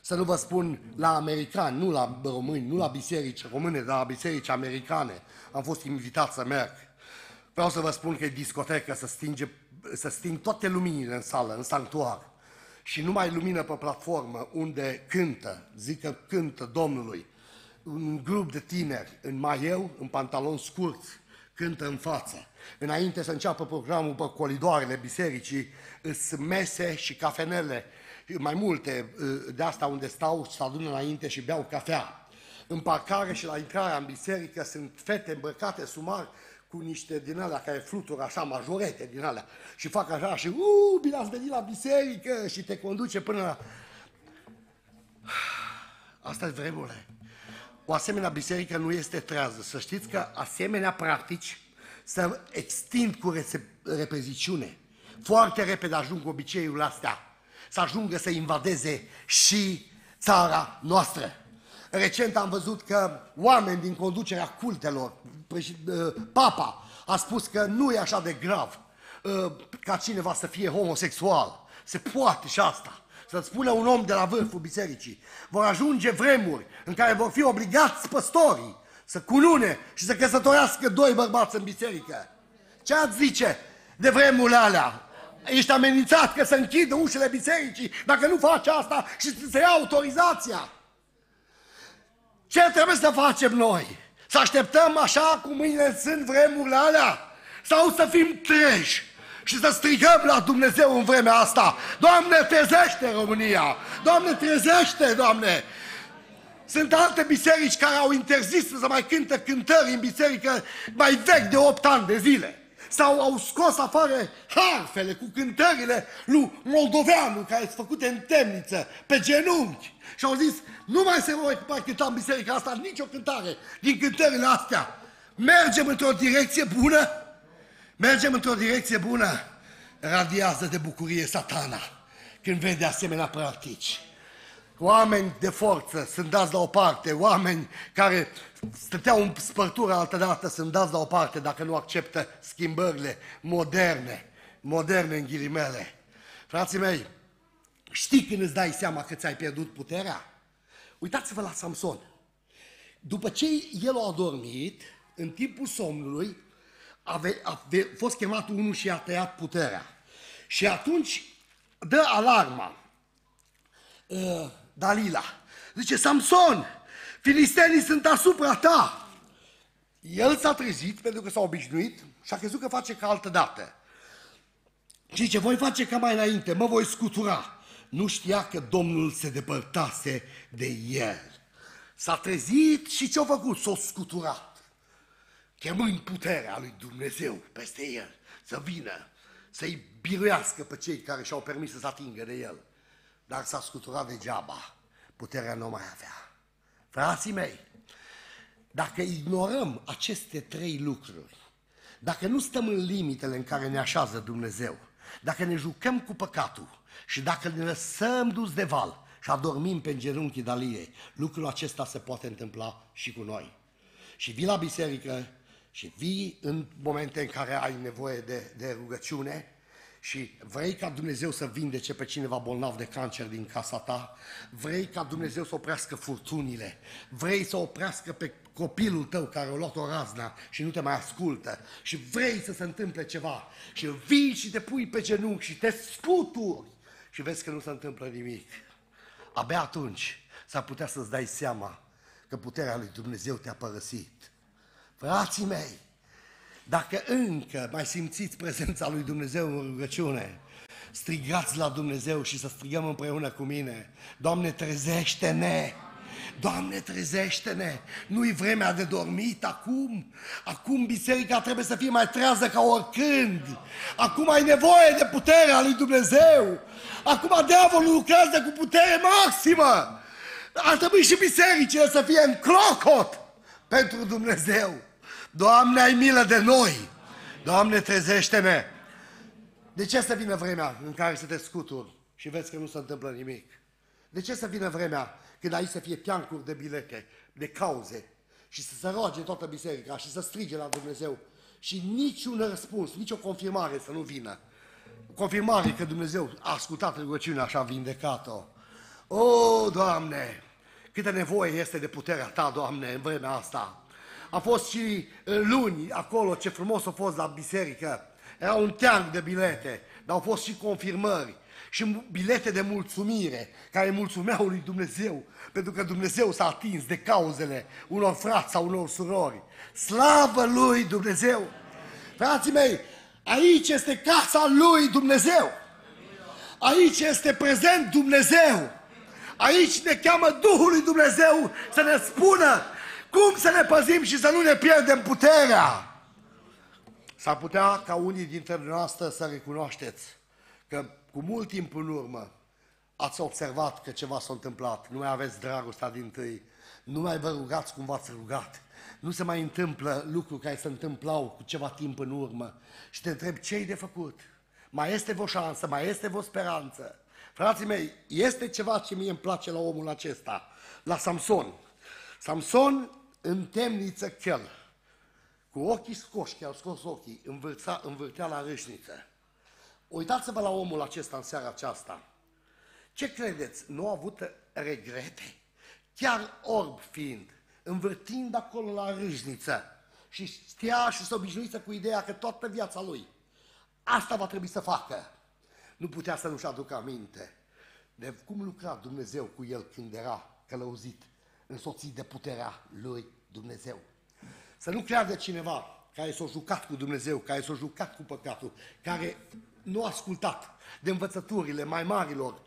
Să nu vă spun la americani, nu la români, nu la biserici române, dar la biserici americane. Am fost invitat să merg. Vreau să vă spun că e discotecă, să, stinge, să sting toate luminile în sală, în sanctuar. Și numai lumină pe platformă unde cântă, zic că cântă Domnului. Un grup de tineri în maieu, în pantaloni scurți, cântă în față. Înainte să înceapă programul pe colidoarele bisericii, sunt mese și cafenele, mai multe de asta unde stau și se adună înainte și beau cafea. În parcare și la intrarea în biserică sunt fete îmbrăcate sumar cu niște din alea care flutură așa, majorete din alea și fac așa și uuu, bine ați venit la biserică și te conduce până la... Asta e vremurile. O asemenea biserică nu este trează. Să știți că asemenea practici să extind cu repeziciune. Foarte repede ajung obiceiurile astea, să ajungă să invadeze și țara noastră. Recent am văzut că oameni din conducerea cultelor, ă, papa, a spus că nu e așa de grav ă, ca cineva să fie homosexual. Se poate și asta. Să-ți spună un om de la vârful bisericii. Vor ajunge vremuri în care vor fi obligați păstorii să cunune și să căsătorească doi bărbați în biserică. Ce ați zice de vremurile alea? Ești amenințat că să închidă ușile bisericii dacă nu faci asta și să ia autorizația. Ce trebuie să facem noi? Să așteptăm așa cum mâine sunt vremurile alea? Sau să fim treji și să strigăm la Dumnezeu în vremea asta? Doamne, trezește România! Doamne, trezește, Doamne! Sunt alte biserici care au interzis să mai cântă cântări în biserică mai vechi de 8 ani de zile. Sau au scos afară harfele cu cântările lui Moldoveanu, care sunt făcute în temniță, pe genunchi. Și au zis, nu mai se voi mai cânta în biserica asta nicio cântare din cântările astea. Mergem într-o direcție bună? Mergem într-o direcție bună? Radiază de bucurie satana când vede asemenea practici oameni de forță sunt dați la o parte, oameni care stăteau în spărtură altă dată sunt dați la o parte dacă nu acceptă schimbările moderne, moderne în ghilimele. Frații mei, știi când îți dai seama că ți-ai pierdut puterea? Uitați-vă la Samson. După ce el a adormit, în timpul somnului, a, a fost chemat unul și a tăiat puterea. Și atunci dă alarma. Uh, Dalila. Zice, Samson, filistenii sunt asupra ta. El s-a trezit pentru că s-a obișnuit și a crezut că face ca altă dată. Și zice, voi face ca mai înainte, mă voi scutura. Nu știa că Domnul se depărtase de el. S-a trezit și ce-a făcut? S-a scuturat. Chemând puterea lui Dumnezeu peste el, să vină, să-i biruiască pe cei care și-au permis să se atingă de el dar s-a scuturat degeaba. Puterea nu mai avea. Frații mei, dacă ignorăm aceste trei lucruri, dacă nu stăm în limitele în care ne așează Dumnezeu, dacă ne jucăm cu păcatul și dacă ne lăsăm dus de val și adormim pe genunchii daliei, lucrul acesta se poate întâmpla și cu noi. Și vii la biserică și vii în momente în care ai nevoie de, de rugăciune și vrei ca Dumnezeu să vindece pe cineva bolnav de cancer din casa ta, vrei ca Dumnezeu să oprească furtunile, vrei să oprească pe copilul tău care a luat o razna și nu te mai ascultă și vrei să se întâmple ceva și vii și te pui pe genunchi și te scuturi și vezi că nu se întâmplă nimic. Abia atunci s-ar putea să-ți dai seama că puterea lui Dumnezeu te-a părăsit. Frații mei, dacă încă mai simțiți prezența lui Dumnezeu în rugăciune, strigați la Dumnezeu și să strigăm împreună cu mine. Doamne, trezește-ne! Doamne, trezește-ne! Nu-i vremea de dormit acum. Acum biserica trebuie să fie mai trează ca oricând. Acum ai nevoie de puterea lui Dumnezeu. Acum diavolul lucrează cu putere maximă. Ar trebui și bisericile să fie în clocot pentru Dumnezeu. Doamne, ai milă de noi! Doamne, trezește-ne! De ce să vină vremea în care să te scuturi și vezi că nu se întâmplă nimic? De ce să vină vremea când aici să fie piancuri de bilete, de cauze și să se roage toată biserica și să strige la Dumnezeu și niciun răspuns, nicio confirmare să nu vină? Confirmare că Dumnezeu a ascultat rugăciunea și a vindecat-o. O, Doamne, câtă nevoie este de puterea Ta, Doamne, în vremea asta. A fost și luni acolo, ce frumos a fost la biserică. Era un teanc de bilete, dar au fost și confirmări și bilete de mulțumire care mulțumeau lui Dumnezeu, pentru că Dumnezeu s-a atins de cauzele unor frați sau unor surori. Slavă lui Dumnezeu! Frații mei, aici este casa lui Dumnezeu. Aici este prezent Dumnezeu. Aici ne cheamă Duhul lui Dumnezeu să ne spună cum să ne păzim și să nu ne pierdem puterea? S-ar putea ca unii dintre noastre să recunoașteți că cu mult timp în urmă ați observat că ceva s-a întâmplat, nu mai aveți dragostea din tâi, nu mai vă rugați cum v-ați rugat, nu se mai întâmplă lucruri care se întâmplau cu ceva timp în urmă și te întreb ce de făcut? Mai este o șansă, mai este o speranță? Frații mei, este ceva ce mie îmi place la omul acesta, la Samson. Samson în temniță chel, cu ochii scoși, că au scos ochii, învârța, învârtea la râșniță. Uitați-vă la omul acesta în seara aceasta. Ce credeți? Nu a avut regrete? Chiar orb fiind, învârtind acolo la râșniță și știa și s-a obișnuit cu ideea că toată viața lui asta va trebui să facă. Nu putea să nu-și aducă aminte de cum lucra Dumnezeu cu el când era călăuzit însoțit de puterea lui Dumnezeu. Să nu creadă cineva care s-a jucat cu Dumnezeu, care s-a jucat cu păcatul, care nu a ascultat de învățăturile mai marilor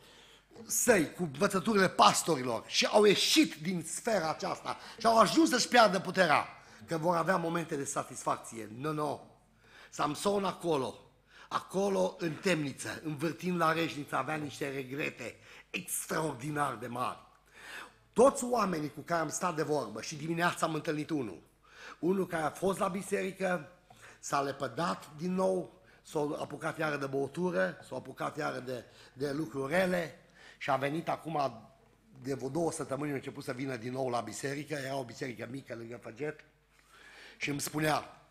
săi, cu învățăturile pastorilor și au ieșit din sfera aceasta și au ajuns să-și piardă puterea, că vor avea momente de satisfacție. Nu, no, nu. No. Samson acolo, acolo în temniță, învârtind la reșniță, avea niște regrete extraordinar de mari. Toți oamenii cu care am stat de vorbă și dimineața am întâlnit unul, unul care a fost la biserică, s-a lepădat din nou, s-a apucat iară de băutură, s-a apucat iară de, de lucruri rele și a venit acum de vreo două săptămâni a început să vină din nou la biserică, era o biserică mică lângă Făget și îmi spunea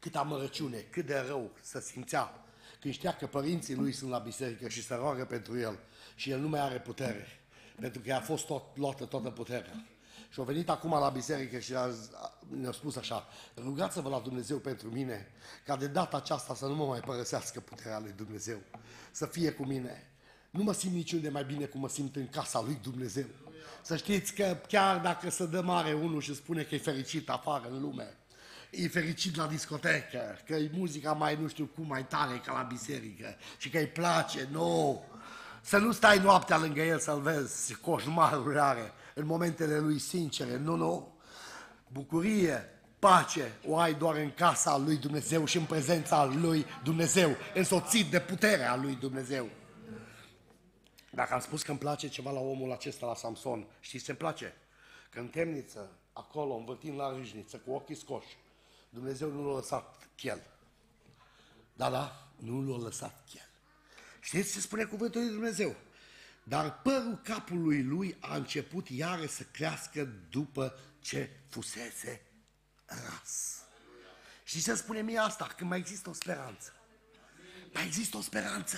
cât amărăciune, cât de rău să simțea când știa că părinții lui sunt la biserică și se roagă pentru el și el nu mai are putere pentru că a fost tot, luată toată puterea. Și au venit acum la biserică și ne-a spus așa, rugați-vă la Dumnezeu pentru mine, ca de data aceasta să nu mă mai părăsească puterea lui Dumnezeu, să fie cu mine. Nu mă simt niciunde mai bine cum mă simt în casa lui Dumnezeu. Să știți că chiar dacă se dă mare unul și spune că e fericit afară în lume, e fericit la discotecă, că e muzica mai nu știu cum mai tare ca la biserică și că îi place, nu. No. Să nu stai noaptea lângă el să-l vezi coșmarul are în momentele lui sincere. Nu, nu. Bucurie, pace o ai doar în casa lui Dumnezeu și în prezența lui Dumnezeu, însoțit de puterea lui Dumnezeu. Dacă am spus că îmi place ceva la omul acesta, la Samson, știți ce îmi place? Că în temniță, acolo, învârtind la râșniță, cu ochii scoși, Dumnezeu nu l-a lăsat chel. Da, da, nu l-a lăsat chel. Știți ce spune cuvântul lui Dumnezeu? Dar părul capului lui a început iară să crească după ce fusese ras. Și ce spune mie asta? Că mai există o speranță. Mai există o speranță.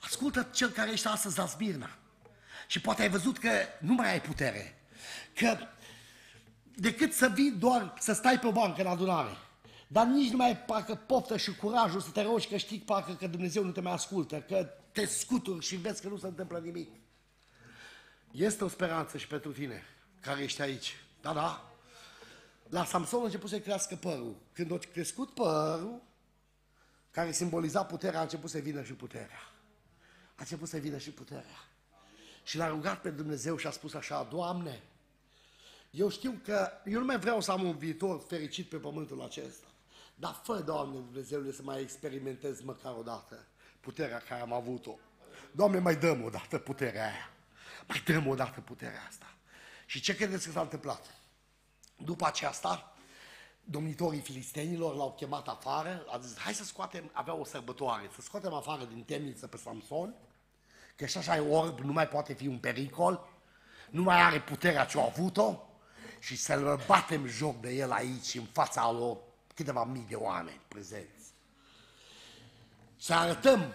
Ascultă cel care ești astăzi la Smirna. Și poate ai văzut că nu mai ai putere. Că decât să vii doar să stai pe o bancă în adunare, dar nici nu mai ai parcă poftă și curajul să te rogi că știi parcă că Dumnezeu nu te mai ascultă, că te scuturi și vezi că nu se întâmplă nimic. Este o speranță și pentru tine care ești aici. Da, da. La Samson a început să crească părul. Când a crescut părul, care simboliza puterea, a început să vină și puterea. A început să vină și puterea. Și l-a rugat pe Dumnezeu și a spus așa, Doamne, eu știu că eu nu mai vreau să am un viitor fericit pe pământul acesta, dar fă, Doamne Dumnezeule, să mai experimentez măcar o dată puterea care am avut-o. Doamne, mai dăm o dată puterea aia. Mai dăm o dată puterea asta. Și ce credeți că s-a întâmplat? După aceasta, domnitorii filistenilor l-au chemat afară, a zis, hai să scoatem, avea o sărbătoare, să scoatem afară din temniță pe Samson, că și așa e orb, nu mai poate fi un pericol, nu mai are puterea ce a avut-o și să-l batem joc de el aici, în fața lor, câteva mii de oameni prezenți. Să arătăm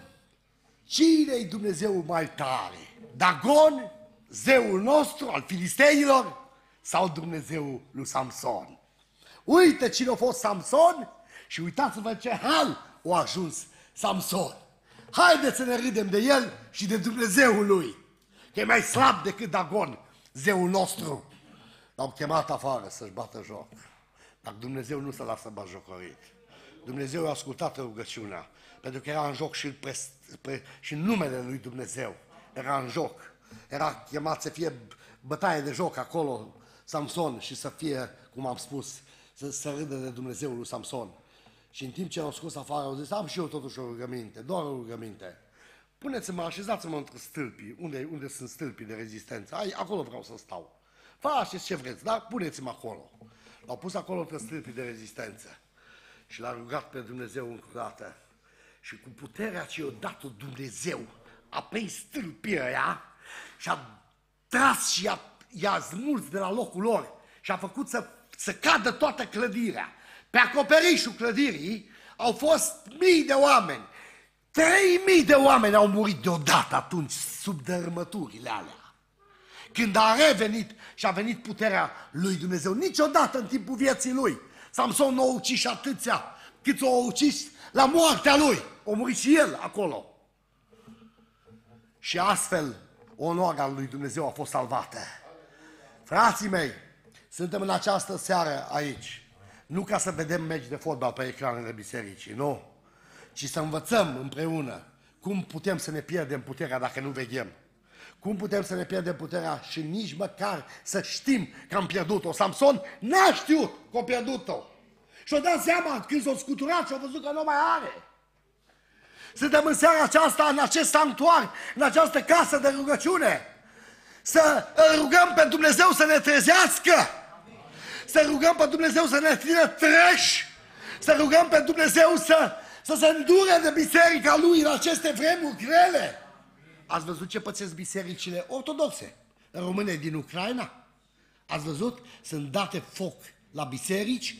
cine-i Dumnezeu mai tare, Dagon, zeul nostru al filistenilor, sau Dumnezeul lui Samson. Uite cine a fost Samson și uitați-vă ce hal a ajuns Samson. Haideți să ne râdem de el și de Dumnezeul lui, că e mai slab decât Dagon, zeul nostru. L-au chemat afară să-și bată joc. Dar Dumnezeu nu se lasă bajocorit. Dumnezeu a ascultat rugăciunea, pentru că era în joc și, pre, pre, și numele lui Dumnezeu. Era în joc. Era chemat să fie bătaie de joc acolo, Samson, și să fie, cum am spus, să, să râdă de Dumnezeul lui Samson. Și în timp ce l-au scos afară, au zis, am și eu totuși o rugăminte, doar o rugăminte. Puneți-mă, așezați-mă între stâlpii, unde, unde sunt stâlpii de rezistență. Ai, acolo vreau să stau. Faceți ce vreți, dar puneți-mă acolo. L-au pus acolo între stâlpii de rezistență. Și l-a rugat pe Dumnezeu încă o dată. Și cu puterea ce i-a dat-o Dumnezeu, a prins stâlpii ăia și a tras și i-a, i-a smuls de la locul lor și a făcut să, să cadă toată clădirea. Pe acoperișul clădirii au fost mii de oameni. Trei mii de oameni au murit deodată atunci sub dărâmăturile alea. Când a revenit și a venit puterea lui Dumnezeu, niciodată în timpul vieții lui, Samson nu a ucis atâția cât o ucis la moartea lui. O murit și el acolo. Și astfel onoarea lui Dumnezeu a fost salvată. Frații mei, suntem în această seară aici nu ca să vedem meci de fotbal pe ecranele bisericii, nu. Ci să învățăm împreună cum putem să ne pierdem puterea dacă nu veghem. Cum putem să ne pierdem puterea și nici măcar să știm că am pierdut-o. Samson n-a știut că a pierdut-o. Și-o dat seama când s-a scuturat și a văzut că nu mai are. Suntem în seara aceasta, în acest sanctuar, în această casă de rugăciune. Să rugăm pe Dumnezeu să ne trezească să rugăm pe Dumnezeu să ne țină treși, să rugăm pe Dumnezeu să, să se îndure de biserica Lui în aceste vremuri grele. Ați văzut ce pățesc bisericile ortodoxe, române din Ucraina? Ați văzut? Sunt date foc la biserici,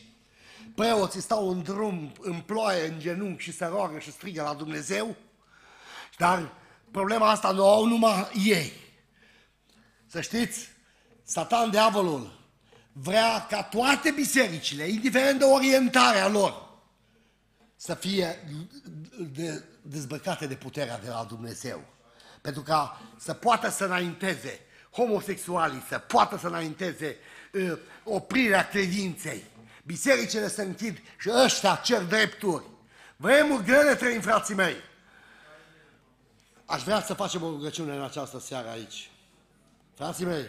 preoții stau în drum, în ploaie, în genunchi și se roagă și strigă la Dumnezeu, dar problema asta nu au numai ei. Să știți, Satan, diavolul, vrea ca toate bisericile, indiferent de orientarea lor, să fie de, dezbăcate de puterea de la Dumnezeu. Pentru ca să poată să înainteze homosexualii, să poată să înainteze uh, oprirea credinței. Bisericile se închid și ăștia cer drepturi. Vremuri grele trăim, frații mei. Aș vrea să facem o rugăciune în această seară aici. Frații mei,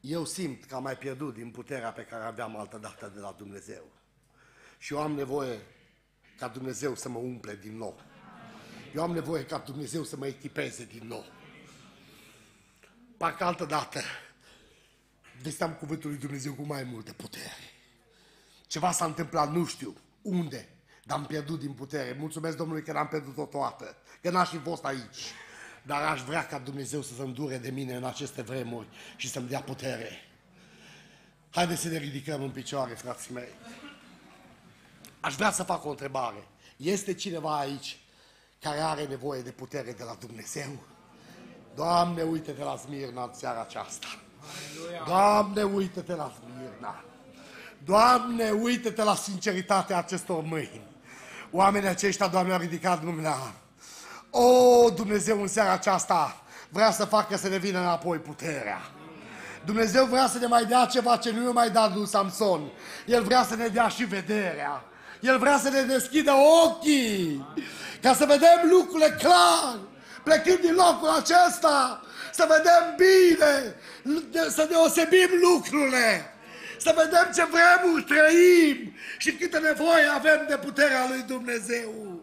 eu simt că am mai pierdut din puterea pe care aveam altă dată de la Dumnezeu. Și eu am nevoie ca Dumnezeu să mă umple din nou. Eu am nevoie ca Dumnezeu să mă echipeze din nou. Parcă altă dată vesteam cuvântul lui Dumnezeu cu mai multă putere. Ceva s-a întâmplat, nu știu unde, dar am pierdut din putere. Mulțumesc Domnului că n-am pierdut-o toată, că n-aș fi fost aici. Dar aș vrea ca Dumnezeu să se îndure de mine în aceste vremuri și să-mi dea putere. Haideți să ne ridicăm în picioare, frații mei. Aș vrea să fac o întrebare. Este cineva aici care are nevoie de putere de la Dumnezeu? Doamne, uite-te la Smirna în seara aceasta. Doamne, uite-te la Smirna. Doamne, uite-te la sinceritatea acestor mâini. Oamenii aceștia, Doamne, au ridicat mâna. O, Dumnezeu, în seara aceasta vrea să facă să ne vină înapoi puterea. Dumnezeu vrea să ne mai dea ceva ce nu i-a mai dat lui Samson. El vrea să ne dea și vederea. El vrea să ne deschidă ochii ca să vedem lucrurile clar, plecând din locul acesta, să vedem bine, să deosebim lucrurile, să vedem ce vremuri trăim și câtă nevoie avem de puterea lui Dumnezeu.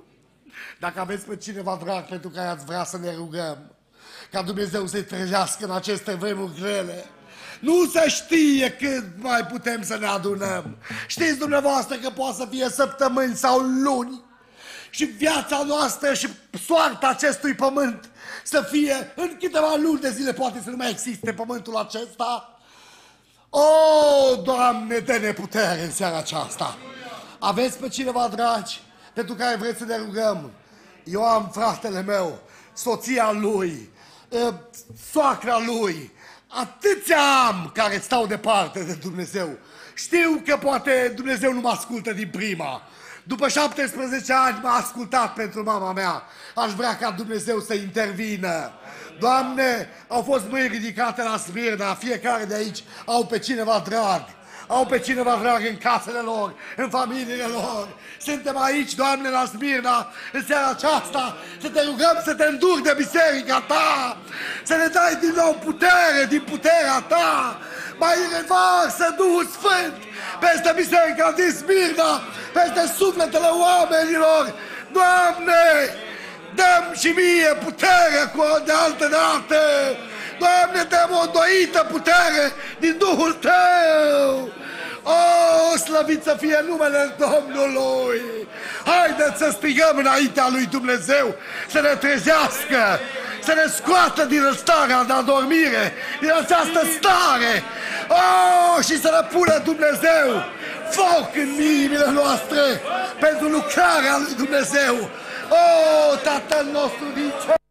Dacă aveți pe cineva drag pentru care ați vrea să ne rugăm, ca Dumnezeu să-i trezească în aceste vremuri grele, nu se știe cât mai putem să ne adunăm. Știți dumneavoastră că poate să fie săptămâni sau luni și viața noastră și soarta acestui pământ să fie în câteva luni de zile poate să nu mai existe pământul acesta. O, Doamne, dă-ne putere în seara aceasta. Aveți pe cineva, dragi, pentru care vreți să ne rugăm? Eu am fratele meu, soția lui, soacra lui, atâția am care stau departe de Dumnezeu. Știu că poate Dumnezeu nu mă ascultă din prima. După 17 ani m-a ascultat pentru mama mea. Aș vrea ca Dumnezeu să intervină. Doamne, au fost mâini ridicate la Smirna, fiecare de aici au pe cineva drag au pe cineva drag în casele lor, în familiile lor. Suntem aici, Doamne, la Smirna, în seara aceasta, să te rugăm să te înduri de biserica Ta, să ne dai din nou putere, din puterea Ta, mai revarsă Duhul Sfânt peste biserica din Smirna, peste sufletele oamenilor. Doamne, dăm și mie putere cu de altă dată. Doamne, dăm o doită putere din Duhul Tău. O, slăvit să fie numele Domnului! Haideți să strigăm înaintea lui Dumnezeu să ne trezească, să ne scoată din starea de adormire, din această stare. Oh, și să ne pună Dumnezeu foc în inimile noastre pentru lucrarea lui Dumnezeu. Oh, Tatăl nostru din cer!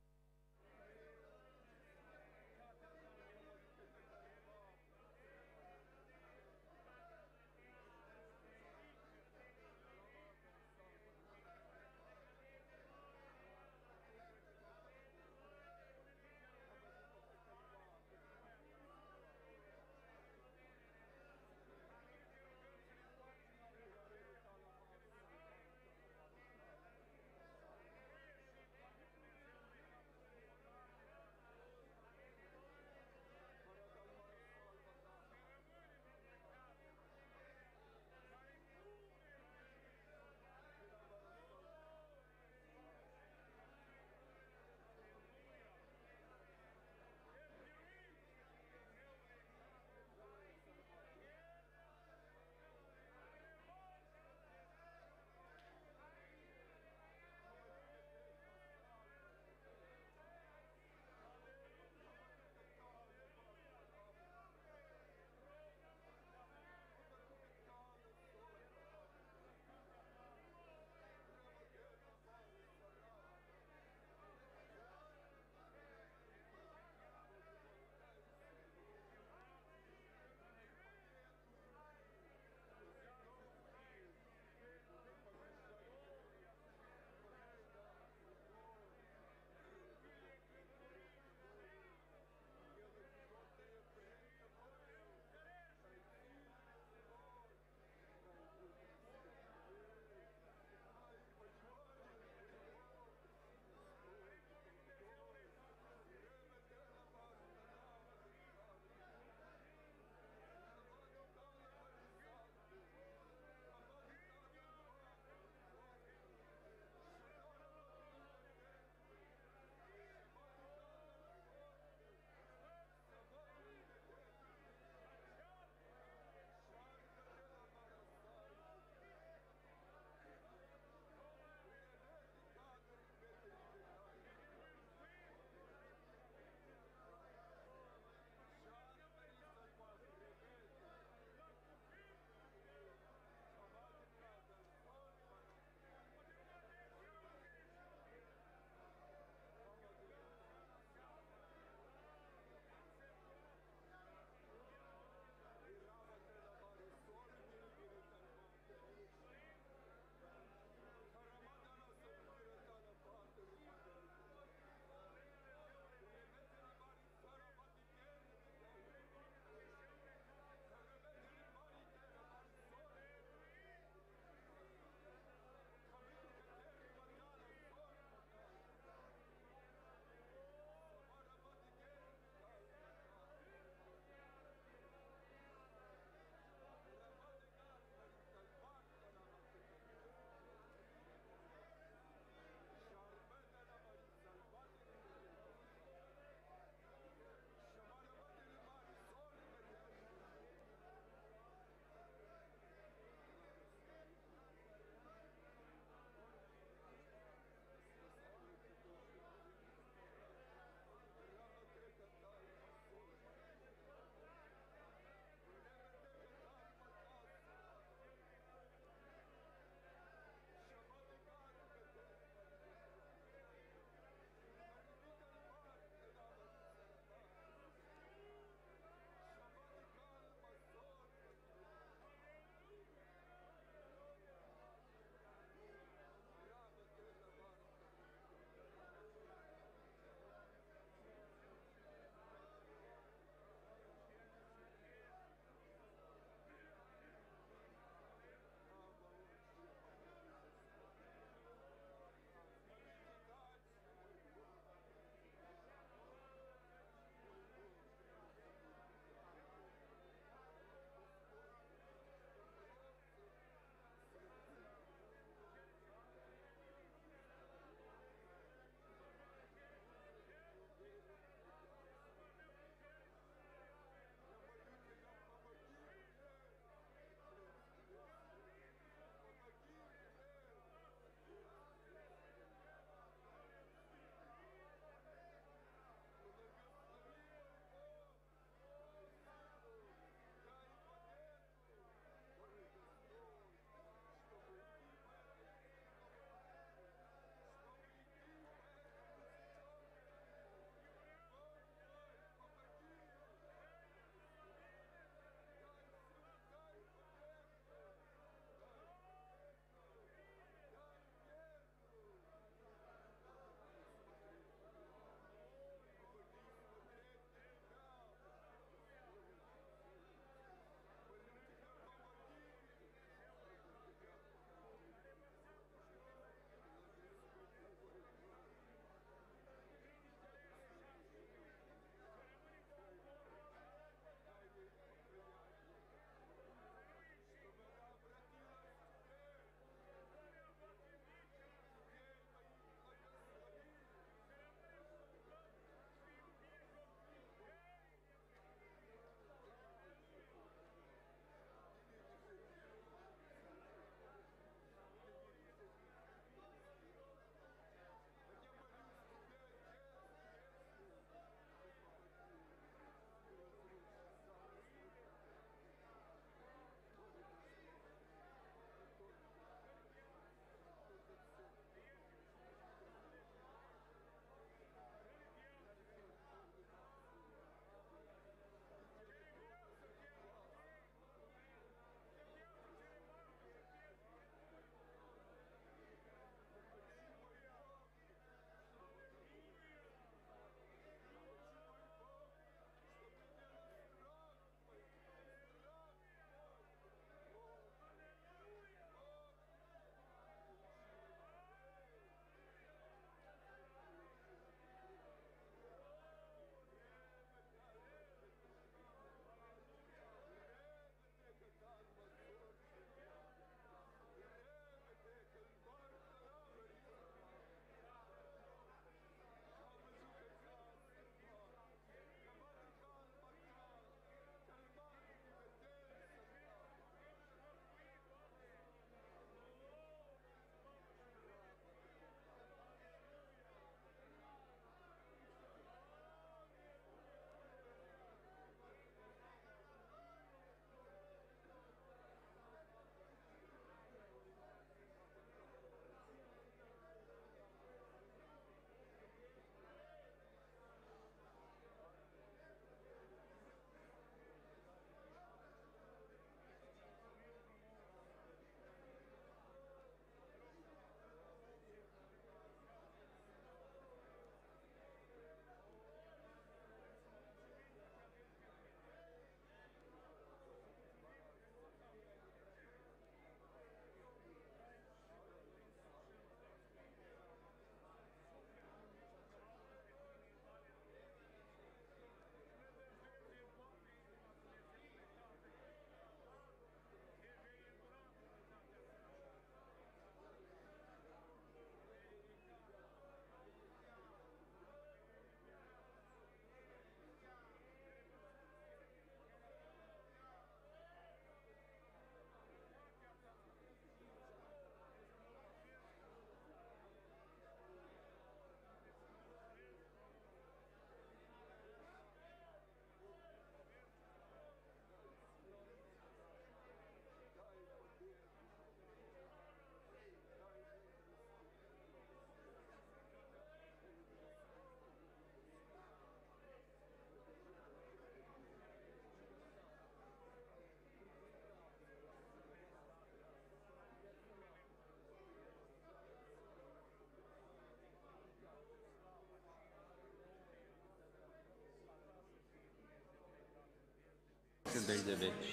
Și în veci de veci.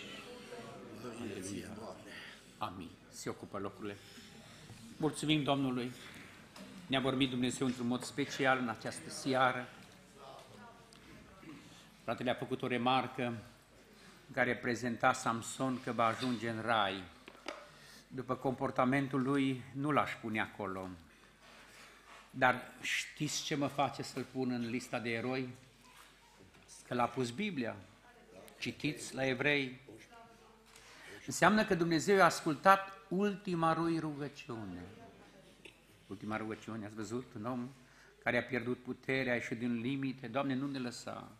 Aleluia. Amin. Se ocupă locurile. Mulțumim Domnului. Ne-a vorbit Dumnezeu într-un mod special în această seară. Fratele a făcut o remarcă în care prezenta Samson că va ajunge în rai. După comportamentul lui, nu l-aș pune acolo. Dar știți ce mă face să-l pun în lista de eroi? Că l-a pus Biblia. Citiți la evrei. Înseamnă că Dumnezeu a ascultat ultima lui rugăciune. Ultima rugăciune, ați văzut un om care a pierdut puterea, a ieșit din limite. Doamne, nu ne lăsa.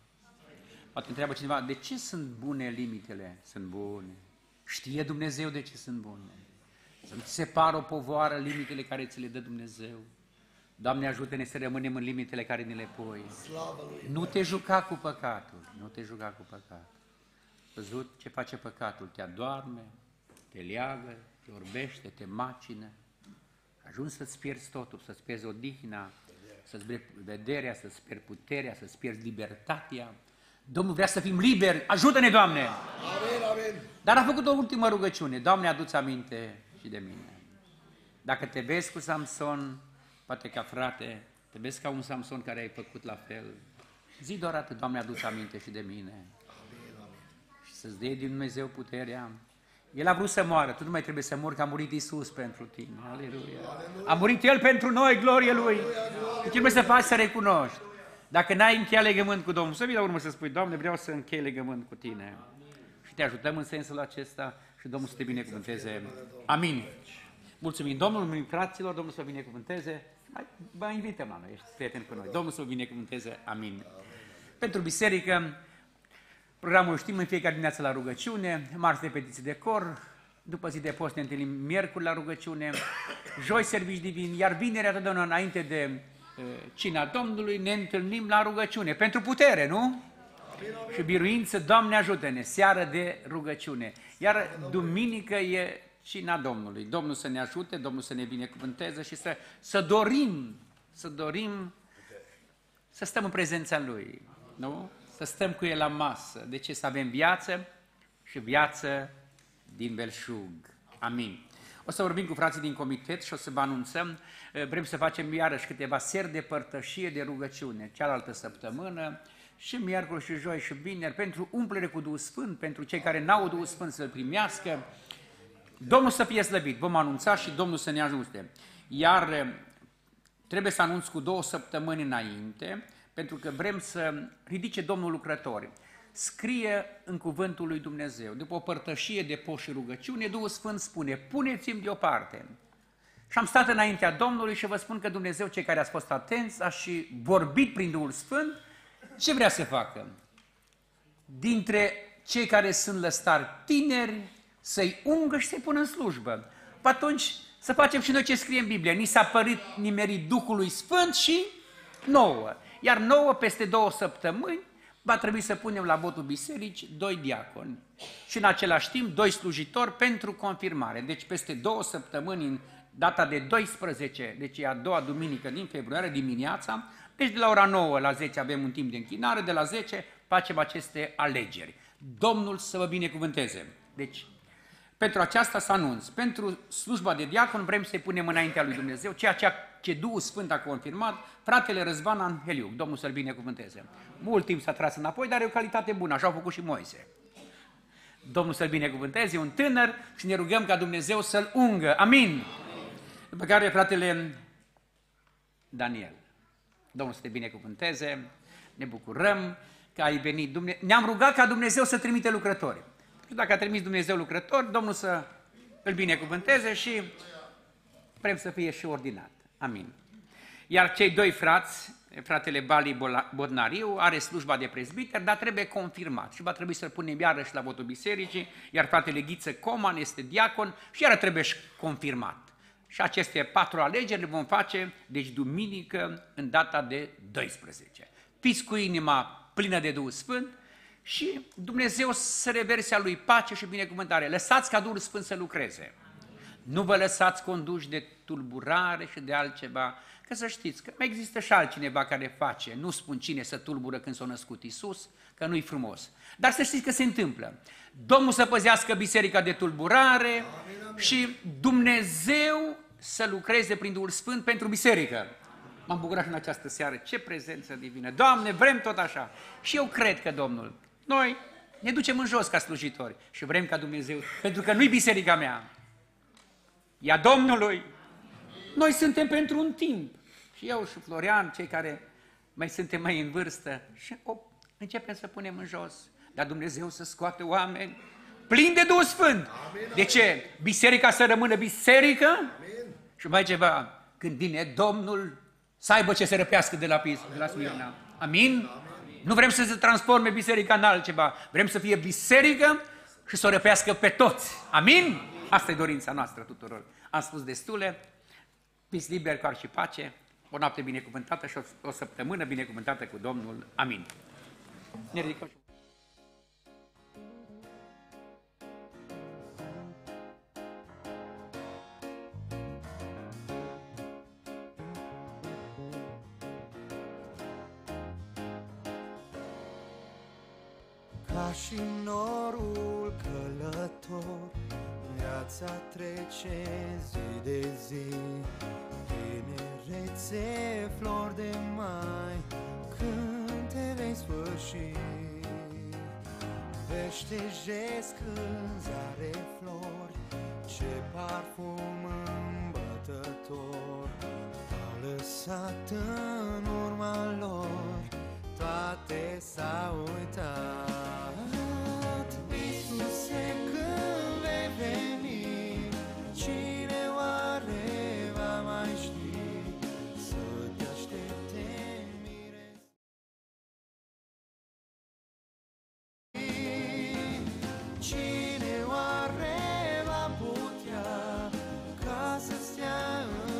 Poate întreabă cineva, de ce sunt bune limitele? Sunt bune. Știe Dumnezeu de ce sunt bune. Să nu ți se pară o povoară limitele care ți le dă Dumnezeu. Doamne, ajută-ne să rămânem în limitele care ne le pui. Nu te juca cu păcatul, nu te juca cu păcatul. Văzut ce face păcatul? Te adorme, te leagă, te orbește, te macină. Ajungi să-ți pierzi totul, să-ți pierzi odihna, să-ți pierzi vederea, să-ți pierzi puterea, să-ți pierzi libertatea. Domnul vrea să fim liberi, ajută-ne, Doamne! Amin, amin. Dar a făcut o ultimă rugăciune. Doamne, adu-ți aminte și de mine. Dacă te vezi cu Samson, poate ca frate, te vezi ca un Samson care ai făcut la fel, zi doar atât, Doamne, adu-ți aminte și de mine. Și să-ți dea din Dumnezeu puterea. El a vrut să moară, tu nu mai trebuie să mori, că a murit Isus pentru tine. Aleluia. A murit El pentru noi, glorie Lui. Tu trebuie să faci să recunoști. Dacă n-ai încheiat legământ cu Domnul, să vii la urmă să spui, Doamne, vreau să închei legământ cu Tine. Și te ajutăm în sensul acesta și Domnul să te binecuvânteze. Amin. Mulțumim Domnului, fraților, Domnul să vă binecuvânteze. Mai, vă invităm la noi, ești prieten cu noi. Domnul să vă binecuvânteze. Amin. Pentru biserică, programul știm în fiecare dimineață la rugăciune, marți repetiții de cor, după zi de post ne întâlnim miercuri la rugăciune, joi servici divin, iar vinerea totdeauna înainte de uh, cina Domnului ne întâlnim la rugăciune, pentru putere, nu? Și biruință, Doamne ajută-ne, seară de rugăciune. Iar duminică e cina Domnului. Domnul să ne ajute, Domnul să ne binecuvânteze și să, să dorim, să dorim să stăm în prezența Lui, nu? Să stăm cu El la masă. De ce? Să avem viață și viață din belșug. Amin. O să vorbim cu frații din comitet și o să vă anunțăm, vrem să facem iarăși câteva seri de părtășie de rugăciune, cealaltă săptămână, și miercuri și joi și vineri, pentru umplere cu Duhul Sfânt, pentru cei care n-au Duhul Sfânt să-L primească. Domnul să fie slăvit, vom anunța și Domnul să ne ajute. Iar eh, trebuie să anunț cu două săptămâni înainte, pentru că vrem să ridice Domnul lucrători. Scrie în cuvântul lui Dumnezeu, după o părtășie de post și rugăciune, Duhul Sfânt spune, puneți-mi deoparte. Și am stat înaintea Domnului și vă spun că Dumnezeu, cei care ați fost atenți, a și vorbit prin Duhul Sfânt, ce vrea să facă? Dintre cei care sunt lăstari tineri, să-i ungă și să-i pună în slujbă. Atunci să facem și noi ce scrie în Biblie. Ni s-a părit nimerit Duhului Sfânt și nouă. Iar nouă, peste două săptămâni, va trebui să punem la botul biserici doi diaconi și în același timp doi slujitori pentru confirmare. Deci peste două săptămâni, în data de 12, deci e a doua duminică din februarie, dimineața, deci de la ora 9 la 10 avem un timp de închinare, de la 10 facem aceste alegeri. Domnul să vă binecuvânteze. Deci, pentru aceasta să anunț, pentru slujba de diacon vrem să-i punem înaintea lui Dumnezeu, ceea ce, ce Duhul Sfânt a confirmat, fratele Răzvan Anheliuc, Domnul să-l binecuvânteze. Mult timp s-a tras înapoi, dar e o calitate bună, așa au făcut și Moise. Domnul să-l binecuvânteze, un tânăr și ne rugăm ca Dumnezeu să-l ungă. Amin. După care fratele Daniel. Domnul să te binecuvânteze, ne bucurăm că ai venit. Dumne... Ne-am rugat ca Dumnezeu să trimite lucrători. Și dacă a trimis Dumnezeu lucrători, Domnul să îl binecuvânteze și vrem să fie și ordinat. Amin. Iar cei doi frați, fratele Bali Bodnariu, are slujba de prezbiter, dar trebuie confirmat și va trebui să-l punem iarăși la votul bisericii, iar fratele Ghiță Coman este diacon și iară trebuie confirmat. Și aceste patru alegeri le vom face, deci duminică, în data de 12. Fiți cu inima plină de Duhul Sfânt și Dumnezeu să reverse a Lui pace și binecuvântare. Lăsați ca Duhul Sfânt să lucreze. Nu vă lăsați conduși de tulburare și de altceva, că să știți că mai există și altcineva care face, nu spun cine să tulbură când s-a născut Isus, că că nu-i frumos. Dar să știți că se întâmplă. Domnul să păzească biserica de tulburare și Dumnezeu să lucreze prin Duhul Sfânt pentru biserică. M-am bucurat în această seară. Ce prezență divină! Doamne, vrem tot așa. Și eu cred că Domnul, noi ne ducem în jos ca slujitori și vrem ca Dumnezeu, pentru că nu-i biserica mea, ea Domnului. Noi suntem pentru un timp. Și eu și Florian, cei care mai suntem mai în vârstă, și o, începem să punem în jos. Dar Dumnezeu să scoate oameni plini de Duhul Sfânt. Amin, de ce? Biserica să rămână biserică? Amin. Și mai ceva, când vine Domnul, să aibă ce să răpească de la, de la Smirna. Amin? Amin? Nu vrem să se transforme biserica în altceva. Vrem să fie biserică și să o răpească pe toți. Amin? Asta e dorința noastră tuturor. Am spus destule. Pis liber, car și pace. O noapte binecuvântată și o, o săptămână binecuvântată cu Domnul. Amin. Ne ridicăm. Ca și norul călător Viața trece zi de zi Tinerețe, flori de mai Când te vei sfârși. Veștejesc în zare flori Ce parfum îmbătător A lăsat în urma lor. Toate s-au uitat.